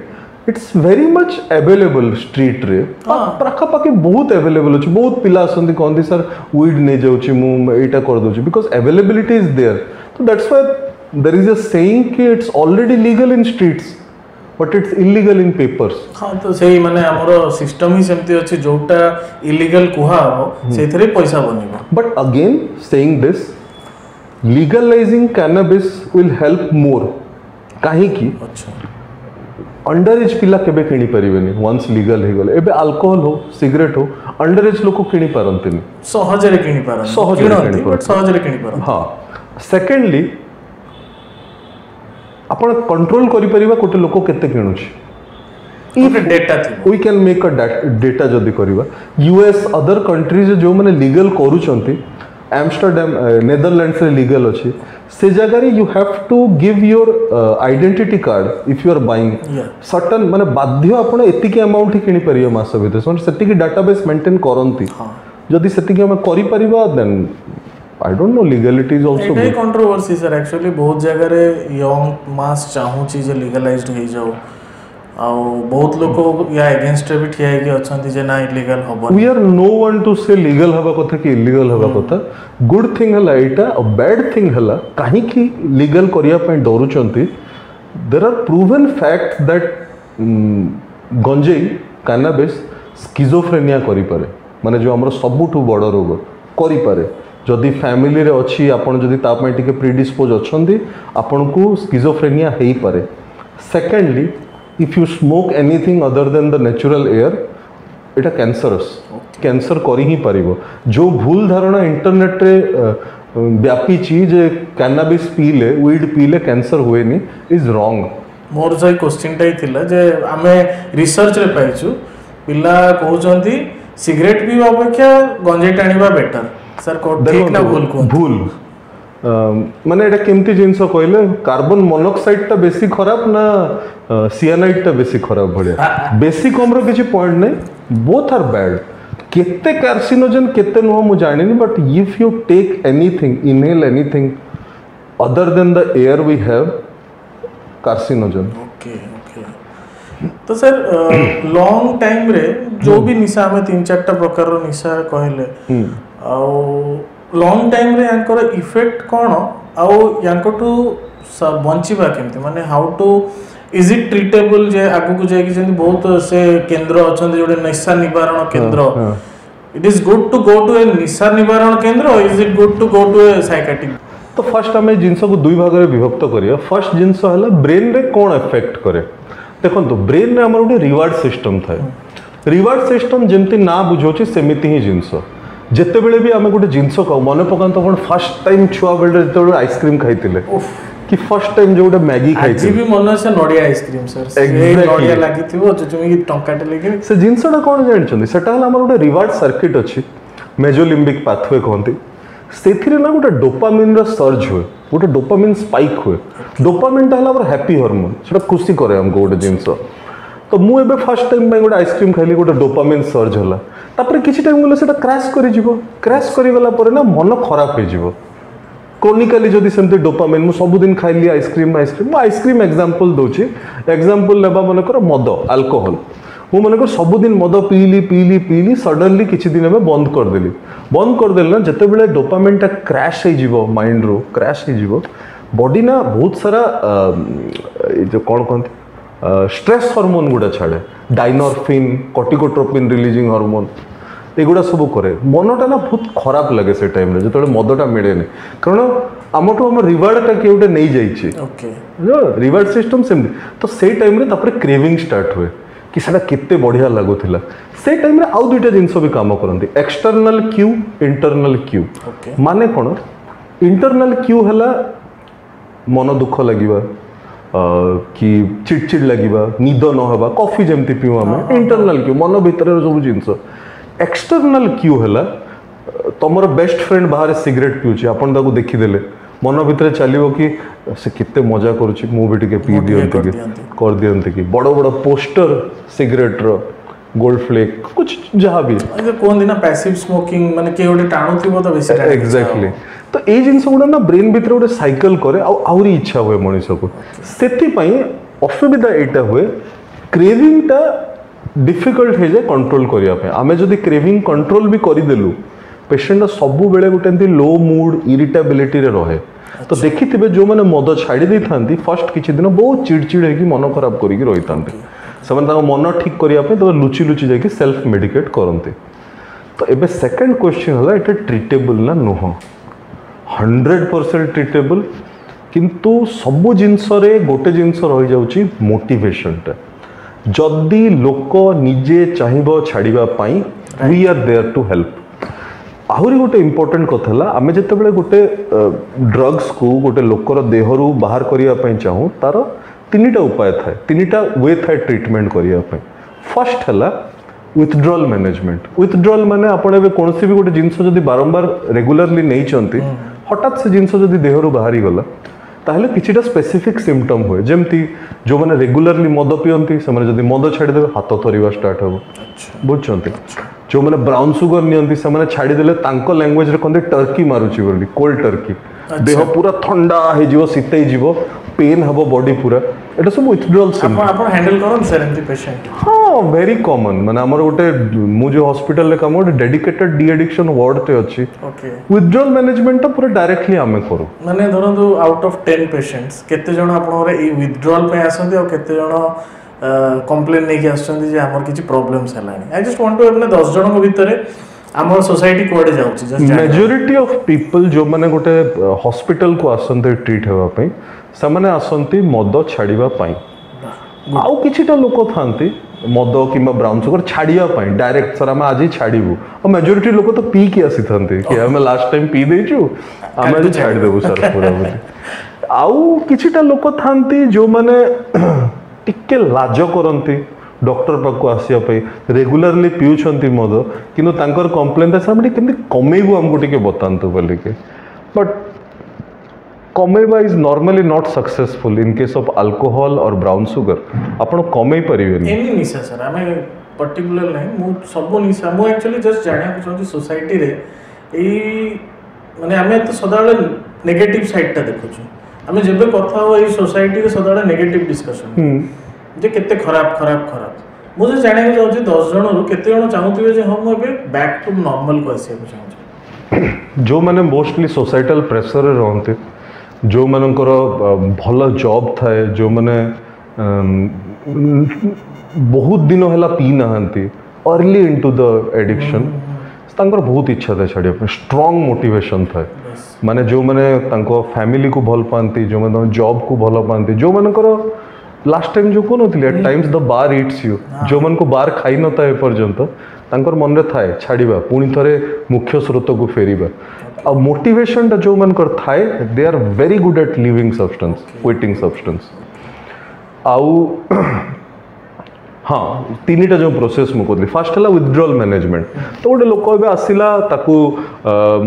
ଇଟ୍ସ ଭେରି ମଚ୍ ଆଭେଲେବଲ୍ ଷ୍ଟ୍ରିଟ୍ରେ ପାଖାପାଖି ବହୁତ ଆଭେଲେବଲ୍ ଅଛି ବହୁତ ପିଲା ଆସନ୍ତି କହନ୍ତି ସାର୍ ୱିଡ୍ ନେଇଯାଉଛି ମୁଁ ଏଇଟା କରିଦେଉଛି ବିକଜ୍ ଆଭେଲେବିଲିଟି ଇଜ୍ ଦେୟାର ତ that's why there is a saying କି it's already legal in streets but it's illegal in papers हाँ तो सही माने हमरो सिस्टम ही सेमती अछि जोटा इलिगल कुहा हो hmm. सेथरे पैसा बनिबो but again saying this legalising cannabis will help more काहे कि अच्छा अंडर एज पिला केबे किणी परिबेनी वंस लीगल हे गले एबे अल्कोहल हो सिगरेट हो अंडर एज लोको सहज रे सहज रे हां सेकेंडली ଆପଣ କଣ୍ଟ୍ରୋଲ କରିପାରିବା ଗୋଟେ ଲୋକ କେତେ କିଣୁଛି we can make a data जदि करवा यूएस अदर कंट्रीज जो मैंने लीगल करुँच आमस्टरडाम नेदरलैंड्स लीगल अच्छे से जगार you have to give your identity card if you are buying certain मैंने बाध्य आपड़ एतिक अमाउंट ही किपर मस भर से डाटाबेस मेन्टेन करती जदि से आम then I don't know legalities also it controversy sir actually बहुत जगह रे यंग मास चाहू छी लीगलाइज्ड हो जाओ आउ बहुत लोग या अगेंस्ट भी ठिया है कि अच्छा जे ना इलीगल हो we are no one to say legal हबा को था कि इलीगल हबा को था गुड थिंग हला इटा अ बैड थिंग हला काहे कि लीगल करिया पई डोरु चंती there are proven fact that गंजे कैनाबिस स्किजोफ्रेनिया करी परे माने जो हमर सबटू बड़ रोग करी परे ଯଦି ଫ୍ୟାମିଲିରେ ଅଛି ଆପଣ ଯଦି ତା ପାଇଁ ଟିକେ ପ୍ରିଡିସ୍ପୋଜ୍ ଅଛନ୍ତି ଆପଣଙ୍କୁ ସ୍କିଜୋଫ୍ରେନିଆ ହେଇପାରେ secondly if you smoke anything other then the natural air ଏଇଟା କ୍ୟାନ୍ସରସ୍ କ୍ୟାନ୍ସର କରି ହିଁ ପାରିବ ଯେଉଁ ଭୁଲ ଧାରଣା ଇଣ୍ଟରନେଟ୍ରେ ବ୍ୟାପିଛି ଯେ କ୍ୟାନାବିସ୍ ପିଇଲେ ୱିଡ୍ ପିଇଲେ କ୍ୟାନ୍ସର ହୁଏନି ଇଜ୍ ରଙ୍ଗ ମୋର ସେଇ କୋଶ୍ଚିନ୍ଟା ହିଁ ଥିଲା ଯେ ଆମେ ରିସର୍ଚ୍ଚରେ ପାଇଛୁ ପିଲା କହୁଛନ୍ତି ସିଗାରେଟ୍ ପିଇବା ଅପେକ୍ଷା ଗଞ୍ଜେଇ ଟାଣିବା ବେଟର୍ सर भूल भूल मैंने केमती जिनस कहले कार्बन मनोक्साइड टा बेस खराब ना सियानाइड टा बेस खराब भाया बेसी कम रही पॉइंट नहीं बोथ आर बैड केसिनोजेन के नुह मुझे जानी but if you take anything inhale anything other than the air we have carcinogen तो सर लॉन्ग टाइम रे जो हम्म। भी निशा में तीन चार प्रकार निशा कहले हम्म। ଆଉ ଲଙ୍ଗ୍ ଟାଇମ୍ରେ ୟାଙ୍କର ଇଫେକ୍ଟ କ'ଣ ଆଉ ୟାଙ୍କଠୁ ବଞ୍ଚିବା କେମିତି ମାନେ how to is it treatable ଯେ ଆଗକୁ ଯାଇକି ଯେମିତି ବହୁତ ସେ କେନ୍ଦ୍ର ଅଛନ୍ତି ଗୋଟେ ନିଶା ନିବାରଣ କେନ୍ଦ୍ର it is good to go to a ନିଶା ନିବାରଣ କେନ୍ଦ୍ର is it good to go to a psychiatric ତ ଫାର୍ଷ୍ଟ ଆମେ ଜିନିଷକୁ ଦୁଇ ଭାଗରେ ବିଭକ୍ତ କରିବା ଫାର୍ଷ୍ଟ ଜିନିଷ ହେଲା ବ୍ରେନ୍ରେ କ'ଣ ଏଫେକ୍ଟ କରେ ଦେଖନ୍ତୁ ବ୍ରେନ୍ରେ ଆମର ଗୋଟେ ରିୱାର୍ଡ଼ ସିଷ୍ଟମ୍ ଥାଏ ରିୱାର୍ଡ଼ ସିଷ୍ଟମ୍ ଯେମିତି ନା ବୁଝାଉଛି ସେମିତି ହିଁ ଜିନିଷ ଯେତେବେଳେ ବି ଆମେ ଗୋଟେ ଜିନିଷ ଖାଉ ମନେ ପକାନ୍ତୁ ଆପଣ ଫାର୍ଷ୍ଟ ଟାଇମ୍ ଛୁଆବେଳେ ଯେତେବେଳେ ଆଇସ୍କ୍ରିମ୍ ଖାଇଥିଲେ କି ଫାର୍ଷ୍ଟ ଟାଇମ୍ ଯୋଉଟା ମ୍ୟାଗି ଖାଇଛି ବି ମନେ ଅଛି ନଡ଼ିଆ ଆଇସ୍କ୍ରିମ୍ ସାର୍ ନଡ଼ିଆ ଲାଗିଥିବ ଯୋଉକି ଟଙ୍କାଟେ ଲାଗି ସେ ଜିନିଷଟା କ'ଣ ଜାଣିଛନ୍ତି ସେଟା ହେଲା ଆମର ଗୋଟେ ରିୱାର୍ଡ ସର୍କିଟ୍ ଅଛି ମେଜୋଲିମ୍ବିକ୍ ପାଥୱେ କହନ୍ତି ସେଥିରେ ନା ଗୋଟେ ଡୋପାମିନ୍ର ସର୍ଜ ହୁଏ ଗୋଟେ ଡୋପାମିନ୍ ସ୍ପାଇକ୍ ହୁଏ ଡୋପାମିନ୍ଟା ହେଲା ଆମର ହ୍ୟାପି ହର୍ମୋନ୍ ସେଟା ଖୁସି କରେ ଆମକୁ ଗୋଟେ ଜିନିଷ ତ ମୁଁ ଏବେ ଫାର୍ଷ୍ଟ ଟାଇମ୍ ପାଇଁ ଗୋଟେ ଆଇସ୍କ୍ରିମ୍ ଖାଇଲି ଗୋଟେ ଡୋପାମିନ୍ ସର୍ଜ ହେଲା ତାପରେ କିଛି ଟାଇମ୍ ଗଲେ ସେଇଟା କ୍ରାସ୍ କରିଯିବ କ୍ରାସ୍ କରିଗଲା ପରେ ନା ମନ ଖରାପ ହେଇଯିବ କ୍ରୋନିକାଲି ଯଦି ସେମିତି ଡୋପାମିନ୍ ମୁଁ ସବୁଦିନ ଖାଇଲି ଆଇସ୍କ୍ରିମ୍ ଆଇସ୍କ୍ରିମ୍ ମୁଁ ଆଇସ୍କ୍ରିମ୍ ଏକ୍ଜାମ୍ପଲ୍ ଦେଉଛି ଏକ୍ଜାମ୍ପଲ୍ ନେବା ମନେକର ମଦ ଆଲକୋହଲ ମୁଁ ମନେକର ସବୁଦିନ ମଦ ପିଇଲି ପିଇଲି ପିଇଲି ସଡନ୍ଲି କିଛି ଦିନ ଏବେ ବନ୍ଦ କରିଦେଲି ବନ୍ଦ କରିଦେଲି ନା ଯେତେବେଳେ ଡୋପାମିନ୍ଟା କ୍ରାଶ୍ ହେଇଯିବ ମାଇଣ୍ଡରୁ କ୍ରାଶ୍ ହେଇଯିବ ବଡି ନା ବହୁତ ସାରା ଏ ଯେଉଁ କ'ଣ କହନ୍ତି স্ট্রেস হরমোন গুড়া ଛାଡ଼େ ଡାଇନର୍ଫିନ୍ କଟିକୋଟ୍ରୋପିନ୍ ରିଲିଜିଂ ହରମୋନ୍ ଏଗୁଡ଼ା ସବୁ କରେ ମନଟା ନା ବହୁତ ଖରାପ ଲାଗେ ସେ ଟାଇମ୍ରେ ଯେତେବେଳେ ମଦଟା ମିଳେନି କାରଣ ଆମଠୁ ଆମ ରିୱାର୍ଡ଼ଟା କିଏ ଗୋଟେ ନେଇଯାଇଛି ରିୱାର୍ଡ଼ ସିଷ୍ଟମ୍ ସେମିତି ତ ସେଇ ଟାଇମ୍ରେ ତାପରେ କ୍ରେଭିଂ ଷ୍ଟାର୍ଟ ହୁଏ କି ସେଇଟା କେତେ ବଢ଼ିଆ ଲାଗୁଥିଲା ସେ ଟାଇମ୍ରେ ଆଉ ଦୁଇଟା ଜିନିଷ ବି କାମ କରନ୍ତି ଏକ୍ସଟର୍ନାଲ କ୍ୟୁ ଇଣ୍ଟରନାଲ କ୍ୟୁ ମାନେ କ'ଣ ଇଣ୍ଟରନାଲ କ୍ୟୁ ହେଲା ମନ ଦୁଃଖ ଲାଗିବା କି ଚିଡ଼ଚିଡ଼ ଲାଗିବା ନିଦ ନ ହେବା କଫି ଯେମିତି ପିଉ ଆମେ ଇଣ୍ଟରନାଲ୍ କ୍ୟୁ ମନ ଭିତରର ସବୁ ଜିନିଷ ଏକ୍ସଟର୍ନାଲ୍ କ୍ୟୁ ହେଲା ତମର ବେଷ୍ଟ ଫ୍ରେଣ୍ଡ ବାହାରେ ସିଗାରେଟ୍ ପିଉଛି ଆପଣ ତାକୁ ଦେଖିଦେଲେ ମନ ଭିତରେ ଚାଲିବ କି ସେ କେତେ ମଜା କରୁଛି ମୁଁ ବି ଟିକେ ପିଇ ଦିଅନ୍ତି କି କରିଦିଅନ୍ତି କି ବଡ଼ ବଡ଼ ପୋଷ୍ଟର ସିଗାରେଟ୍ର ଗୋଲ୍ଡ ଫ୍ଲେକ୍ କୁଛ ଯାହା ବି କୁହନ୍ତି ନା ପ୍ୟାସିଭ୍ ସ୍ମୋକିଂ ମାନେ କିଏ ଗୋଟେ ଟାଣୁଥିବ ତ ବେଶୀ ଏକ୍ଜାକ୍ଟଲି ତ ଏଇ ଜିନିଷ ଗୁଡ଼ା ନା ବ୍ରେନ୍ ଭିତରେ ଗୋଟେ ସାଇକେଲ କରେ ଆଉ ଆହୁରି ଇଚ୍ଛା ହୁଏ ମଣିଷକୁ ସେଥିପାଇଁ ଅସୁବିଧା ଏଇଟା ହୁଏ କ୍ରେଭିଂଟା ଡିଫିକଲ୍ଟ ହେଇଯାଏ କଣ୍ଟ୍ରୋଲ କରିବା ପାଇଁ ଆମେ ଯଦି କ୍ରେଭିଂ କଣ୍ଟ୍ରୋଲ ବି କରିଦେଲୁ ପେସେଣ୍ଟର ସବୁବେଳେ ଗୋଟେ ଏମିତି ଲୋ ମୁଡ୍ ଇରିଟାବିଲିଟିରେ ରହେ ତ ଦେଖିଥିବେ ଯେଉଁମାନେ ମଦ ଛାଡ଼ି ଦେଇଥାନ୍ତି ଫାର୍ଷ୍ଟ କିଛି ଦିନ ବହୁତ ଚିଡ଼ଚିଡ଼ ହେଇକି ମନ ଖରାପ କରିକି ରହିଥାନ୍ତି ସେମାନେ ତାଙ୍କ ମନ ଠିକ୍ କରିବା ପାଇଁ ତେବେ ଲୁଚି ଲୁଚି ଯାଇକି ସେଲ୍ଫ ମେଡ଼ିକେଟ୍ କରନ୍ତି ତ ଏବେ ସେକେଣ୍ଡ କ୍ୱେଶ୍ଚିନ୍ ହେଲା ଏଇଟା ଟ୍ରିଟେବୁଲ୍ ନା ନୁହଁ ହଣ୍ଡ୍ରେଡ଼ ପରସେଣ୍ଟ ଟ୍ରିଟେବୁଲ୍ କିନ୍ତୁ ସବୁ ଜିନିଷରେ ଗୋଟେ ଜିନିଷ ରହିଯାଉଛି ମୋଟିଭେସନଟା ଯଦି ଲୋକ ନିଜେ ଚାହିଁବ ଛାଡ଼ିବା ପାଇଁ we are there to help ଆହୁରି ଗୋଟେ ଇମ୍ପୋର୍ଟାଣ୍ଟ କଥା ହେଲା ଆମେ ଯେତେବେଳେ ଗୋଟେ ଡ୍ରଗ୍ସକୁ ଗୋଟେ ଲୋକର ଦେହରୁ ବାହାର କରିବା ପାଇଁ ଚାହୁଁ ତାର ତିନିଟା ଉପାୟ ଥାଏ ତିନିଟା ୱେ ଥାଏ ଟ୍ରିଟମେଣ୍ଟ କରିବା ପାଇଁ ଫାର୍ଷ୍ଟ ହେଲା ୱିଥଡ୍ରଲ୍ ମ୍ୟାନେଜମେଣ୍ଟ ୱିଥଡ୍ରଲ୍ ମାନେ ଆପଣ ଏବେ କୌଣସି ବି ଗୋଟେ ଜିନିଷ ଯଦି ବାରମ୍ବାର ରେଗୁଲାରଲି ନେଇଛନ୍ତି হঠাৎ ସେ ଜିନିଷ ଯଦି ଦେହରୁ ବାହାରିଗଲା ତାହେଲେ କିଛିଟା ସ୍ପେସିଫିକ୍ ସିମ୍ପଟମ୍ ହୁଏ ଯେମିତି ଯେଉଁମାନେ ରେଗୁଲାରଲି ମଦ ପିଅନ୍ତି ସେମାନେ ଯଦି ମଦ ଛାଡ଼ିଦେବେ ହାତ ଥରିବା ଷ୍ଟାର୍ଟ ହେବ ବୁଝୁଛନ୍ତି ଯେଉଁମାନେ ବ୍ରାଉନ୍ ସୁଗର ନିଅନ୍ତି ସେମାନେ ଛାଡ଼ିଦେଲେ ତାଙ୍କ ଲାଙ୍ଗୁଏଜରେ କହନ୍ତି ଟର୍କି ମାରୁଛି ବୋଲି କୋଲ୍ଡ ଟର୍କି ଦେହ ପୁରା ଥଣ୍ଡା ହେଇଯିବ ଶୀତେଇ ଯିବ ପେନ୍ ହେବ ବଡି ପୁରା ଏଟା ସବୁ ୱିଥଡ୍ରଲ୍ ହଁ ଭେରି କମନ୍ ମାନେ ଆମର ଗୋଟେ ମୁଁ ଯେଉଁ ହସ୍ପିଟାଲରେ କାମ ଗୋଟେ ଡେଡିକେଟେଡ୍ ଡିଆଡିକ୍ସନ୍ ୱାର୍ଡଟେ ଅଛି ୱିଥଡ୍ରଲ୍ ମ୍ୟାନେଜମେଣ୍ଟଟା ପୁରା ଡାଇରେକ୍ଟଲି ଆମେ କରୁ ମାନେ ଧରନ୍ତୁ ଆଉଟ୍ ଅଫ୍ ଟେନ୍ ପେସେଣ୍ଟ କେତେ ଜଣ ଆପଣଙ୍କର ଏଇ ୱିଥଡ୍ରଲ୍ ପାଇଁ ଆସନ୍ତି ଆଉ କେତେ ଜଣ କମ୍ପ୍ଲେନ୍ ନେଇକି ଆସୁଛନ୍ତି ଯେ ଆମର କିଛି ପ୍ରୋବ୍ଲେମ୍ସ ହେଲାଣି ଆଇ ଜଷ୍ଟ ୱାଣ୍ଟ ଟୁ ମାନେ ଦଶ ଜଣଙ୍କ ଭିତରେ ଆମର ସୋସାଇଟି କୁଆଡ଼େ ଯାଉଛି ମେଜରିଟି ଅଫ୍ ପିପଲ୍ ଯେଉଁମାନେ ଗୋଟେ ହସ୍ପିଟାଲକୁ ଆସନ୍ତି ଟ୍ରିଟ୍ ହେବା ପାଇଁ ସେମାନେ ଆସନ୍ତି ମଦ ଛାଡ଼ିବା ପାଇଁ ଆଉ କିଛିଟା ଲୋକ ଥାନ୍ତି ମଦ କିମ୍ବା ବ୍ରାଉନ୍ ସୁଗର ଛାଡ଼ିବା ପାଇଁ ଡାଇରେକ୍ଟ ସାର୍ ଆମେ ଆଜି ଛାଡ଼ିବୁ ଆଉ ମେଜରିଟି ଲୋକ ତ ପିଇକି ଆସିଥାନ୍ତି କି ଆମେ ଲାଷ୍ଟ ଟାଇମ୍ ପିଇ ଦେଇଛୁ ଆମେ ଆଜି ଛାଡ଼ିଦେବୁ ସାର୍ ପୁରା ବୋଲି ଆଉ କିଛିଟା ଲୋକ ଥାନ୍ତି ଯେଉଁମାନେ ଟିକେ ଲାଜ କରନ୍ତି डक्टर पाक आसवाई रेगुलाली पिं मद कि कम्प्लेन था सर कमी कमेबू आमको टी बता बोल के but कमेवा is normally not successful in case of alcohol और ब्राउन सुगर आप कमे पारे पर्टिकुलर ना सब निशा मुझे एक्चुअली जस्ट जाना चाहिए सोसाइटी मैंने आम तो सदा नेगेटिव सैडटा देखु नेगेटिव डिस्कशन जे खराब खराब खराब मुझे जानकारी चाहिए दस जन केत चाहूँ हाँ बैक टू नर्माल को आसपा जो मैंने मोस्टली सोसाइटल प्रेसर रहा जो मान भल जब थाए जो मैंने बहुत दिन है पी नहांती अर्ली इनटू द एडिक्शन बहुत इच्छा था छाड़ा स्ट्रंग मोटिवेशन था माने जो मैंने फैमिली को भल पाती जो मैंने जॉब को भल पाती जो मानकर लास्ट टाइम जो कौन होती टाइम्स द बार इट्स यू जो मन को बार खाई ना है पर्यंत तांकर मन रे थाए छाड़ीबा मुख्य स्रोत को फेर अब मोटिवेशन जो मन थाए they are very good at living substance waiting substance आउ हाँ तीन टा जो प्रोसेस मुझे कहली फास्ट है विथड्रल मैनेजमेंट तो गोटे लोक एवं आसला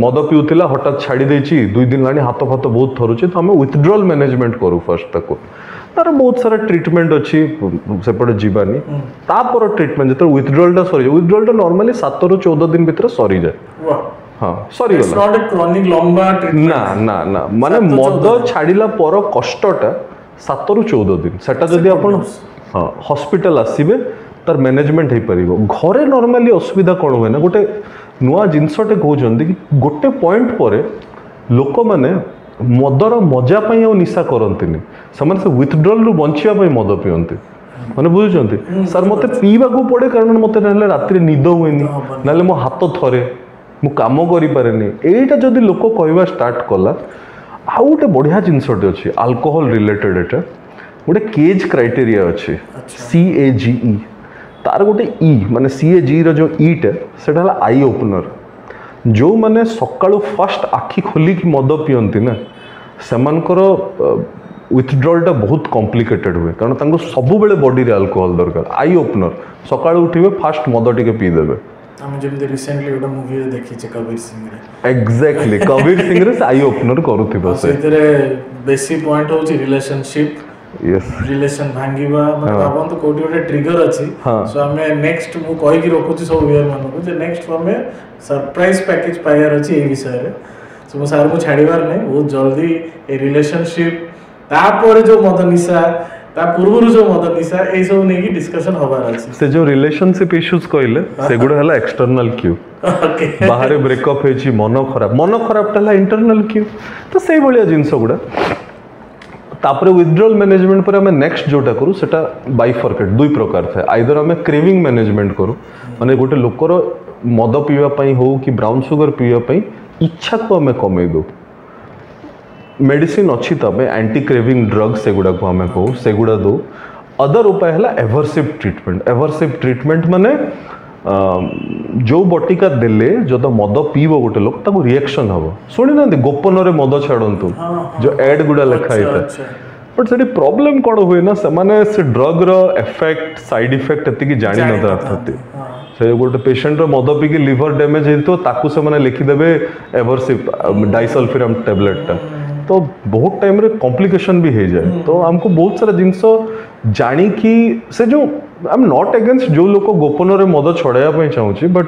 मद पिता हटात छाड़ी दुई दिन लाने हाथ फात बहुत थरुचे तो आम विथड्रल मैनेजमेंट करूँ फास्ट ତାର ବହୁତ ସାରା ଟ୍ରିଟମେଣ୍ଟ ଅଛି ସେପଟେ ଯିବାନି ତାପର ଟ୍ରିଟମେଣ୍ଟ ଯେତେବେଳେ ୱିଥଡ୍ରଲ୍ଟା ସରିଯାଏ ୱିଥଡ୍ରଲ୍ଟା ନର୍ମାଲି ସାତରୁ ଚଉଦ ଦିନ ଭିତରେ ସରିଯାଏ ହଁ ସରିଗଲା ନା ନା ନା ମାନେ ମଦ ଛାଡ଼ିଲା ପର କଷ୍ଟଟା ସାତରୁ ଚଉଦ ଦିନ ସେଟା ଯଦି ଆପଣ ହଁ ହସ୍ପିଟାଲ ଆସିବେ ତାର ମ୍ୟାନେଜମେଣ୍ଟ ହେଇପାରିବ ଘରେ ନର୍ମାଲି ଅସୁବିଧା କ'ଣ ହୁଏ ନା ଗୋଟେ ନୂଆ ଜିନିଷଟେ କହୁଛନ୍ତି କି ଗୋଟେ ପଏଣ୍ଟ ପରେ ଲୋକମାନେ ମଦର ମଜା ପାଇଁ ଆଉ ନିଶା କରନ୍ତିନି ସେମାନେ ସେ ୱିଥଡ୍ରଲ୍ରୁ ବଞ୍ଚିବା ପାଇଁ ମଦ ପିଅନ୍ତି ମାନେ ବୁଝୁଛନ୍ତି ସାର୍ ମୋତେ ପିଇବାକୁ ପଡ଼େ କାରଣ ମୋତେ ନହେଲେ ରାତିରେ ନିଦ ହୁଏନି ନହେଲେ ମୋ ହାତ ଥରେ ମୁଁ କାମ କରିପାରେନି ଏଇଟା ଯଦି ଲୋକ କହିବା ଷ୍ଟାର୍ଟ କଲା ଆଉ ଗୋଟେ ବଢ଼ିଆ ଜିନିଷଟେ ଅଛି ଆଲକୋହଲ ରିଲେଟେଡ୍ ଏଟା ଗୋଟେ କେଜ୍ କ୍ରାଇଟେରିଆ ଅଛି ସି ଏ ଜିଇ ତାର ଗୋଟେ ଇ ମାନେ ସି ଏ ଜିଇର ଯେଉଁ ଇଟା ସେଇଟା ହେଲା ଆଇ ଓପନର୍ ଯେଉଁମାନେ ସକାଳୁ ଫାଷ୍ଟ ଆଖି ଖୋଲିକି ମଦ ପିଅନ୍ତି ନା ସେମାନଙ୍କର ୱିଥଡ୍ରଲ୍ଟା ବହୁତ କମ୍ପ୍ଲିକେଟେଡ଼୍ ହୁଏ କାରଣ ତାଙ୍କୁ ସବୁବେଳେ ବଡ଼ିରେ ଆଲକୋହଲ୍ ଦରକାର ଆଇ ଓପନର୍ ସକାଳୁ ଉଠିବେ ଫାଷ୍ଟ ମଦ ଟିକେ ପିଇଦେବେ ଆମେ ଯେମିତି ରିସେଣ୍ଟଲି ଗୋଟେ ଦେଖିଛେ ଏକ୍ଜାକ୍ଟଲି କବିର ସିଂରେ ଆଇ ଓପନର୍ କରୁଥିବ ସେଥିରେ ବେଶୀ ପଏଣ୍ଟ ହେଉଛି ରିଲେସନସିପ୍ ରିଲେସନ ଭାଙ୍ଗିବା ଭାବନ୍ତୁ କୋଉଠି ଗୋଟେ ଟ୍ରିଗର ଅଛି ସୋ ଆମେ ନେକ୍ସଟ ମୁଁ କହିକି ରଖୁଛି ସବୁ ଭିୟର ମାନଙ୍କୁ ଯେ ନେକ୍ସଟ ଆମେ ସରପ୍ରାଇଜ ପ୍ୟାକେଜ ପାଇବାର ଅଛି ଏଇ ବିଷୟରେ ସୋ ମୁଁ ସାର୍ଙ୍କୁ ଛାଡ଼ିବାର ନାହିଁ ବହୁତ ଜଲ୍ଦି ଏ ରିଲେସନସିପ ତାପରେ ଯୋଉ ମଦ ନିଶା ତା ପୂର୍ବରୁ ଯୋଉ ମଦ ନିଶା ଏଇସବୁ ନେଇକି ଡିସ୍କସନ ହବାର ଅଛି ସେ ଯୋଉ ରିଲେସନସିପ ଇସ୍ୟୁଜ କହିଲେ ସେଗୁଡ଼ା ହେଲା ଏକ୍ସଟର୍ନାଲ କ୍ୟୁ ବାହାରେ ବ୍ରେକଅପ୍ ହେଇଛି ମନ ଖରାପ ମନ ଖରାପଟା ହେଲା ଇଣ୍ଟରନାଲ କ୍ୟୁ ତ ସେଇଭଳିଆ ଜିନିଷ ଗୁଡ଼ା तापर विथड्रोल मैनेजमेंट पर नेक्स्ट जोटा करूँ से बैफर्केट दुई प्रकार था आईदर आम क्रेविंग मैनेजमेंट करूँ मैंने गोटे लोकर मद पीवाप हो कि ब्राउन सुगर पीवाप इच्छा को आम कमे मेडिसिन अच्छी तब एंटी क्रेविंग ड्रग्स से गुड़ाक आम कहू से गुड़ा दू अदर उपाय है एवरसीव ट्रिटमेंट एवरसीव ट्रिटमेंट मैंने जो बटिका दे जो तो मद पीब गोटे लोक रिएक्शन हम शुणी ना गोपन में मद छाड़ू हाँ, हाँ, हाँ। जो एड गुड़ा लिखाई था बट से प्रोब्लेम कौन हुए ना से, से ड्रग्र एफेक्ट सैड इफेक्ट ये जाणी ना गोटे पेसेंट रद पी लिभर डैमेज होने से एवरसी एवरसीप डाइसलफिराम टैबलेटा तो बहुत टाइम कम्प्लिकेसन भी हो जाए हम्म। तो आमको बहुत सारा जिनस जाणी से जो आई एम नॉट अगेंस्ट जो लोग गोपन में मद छड़ा चाहूँगी बट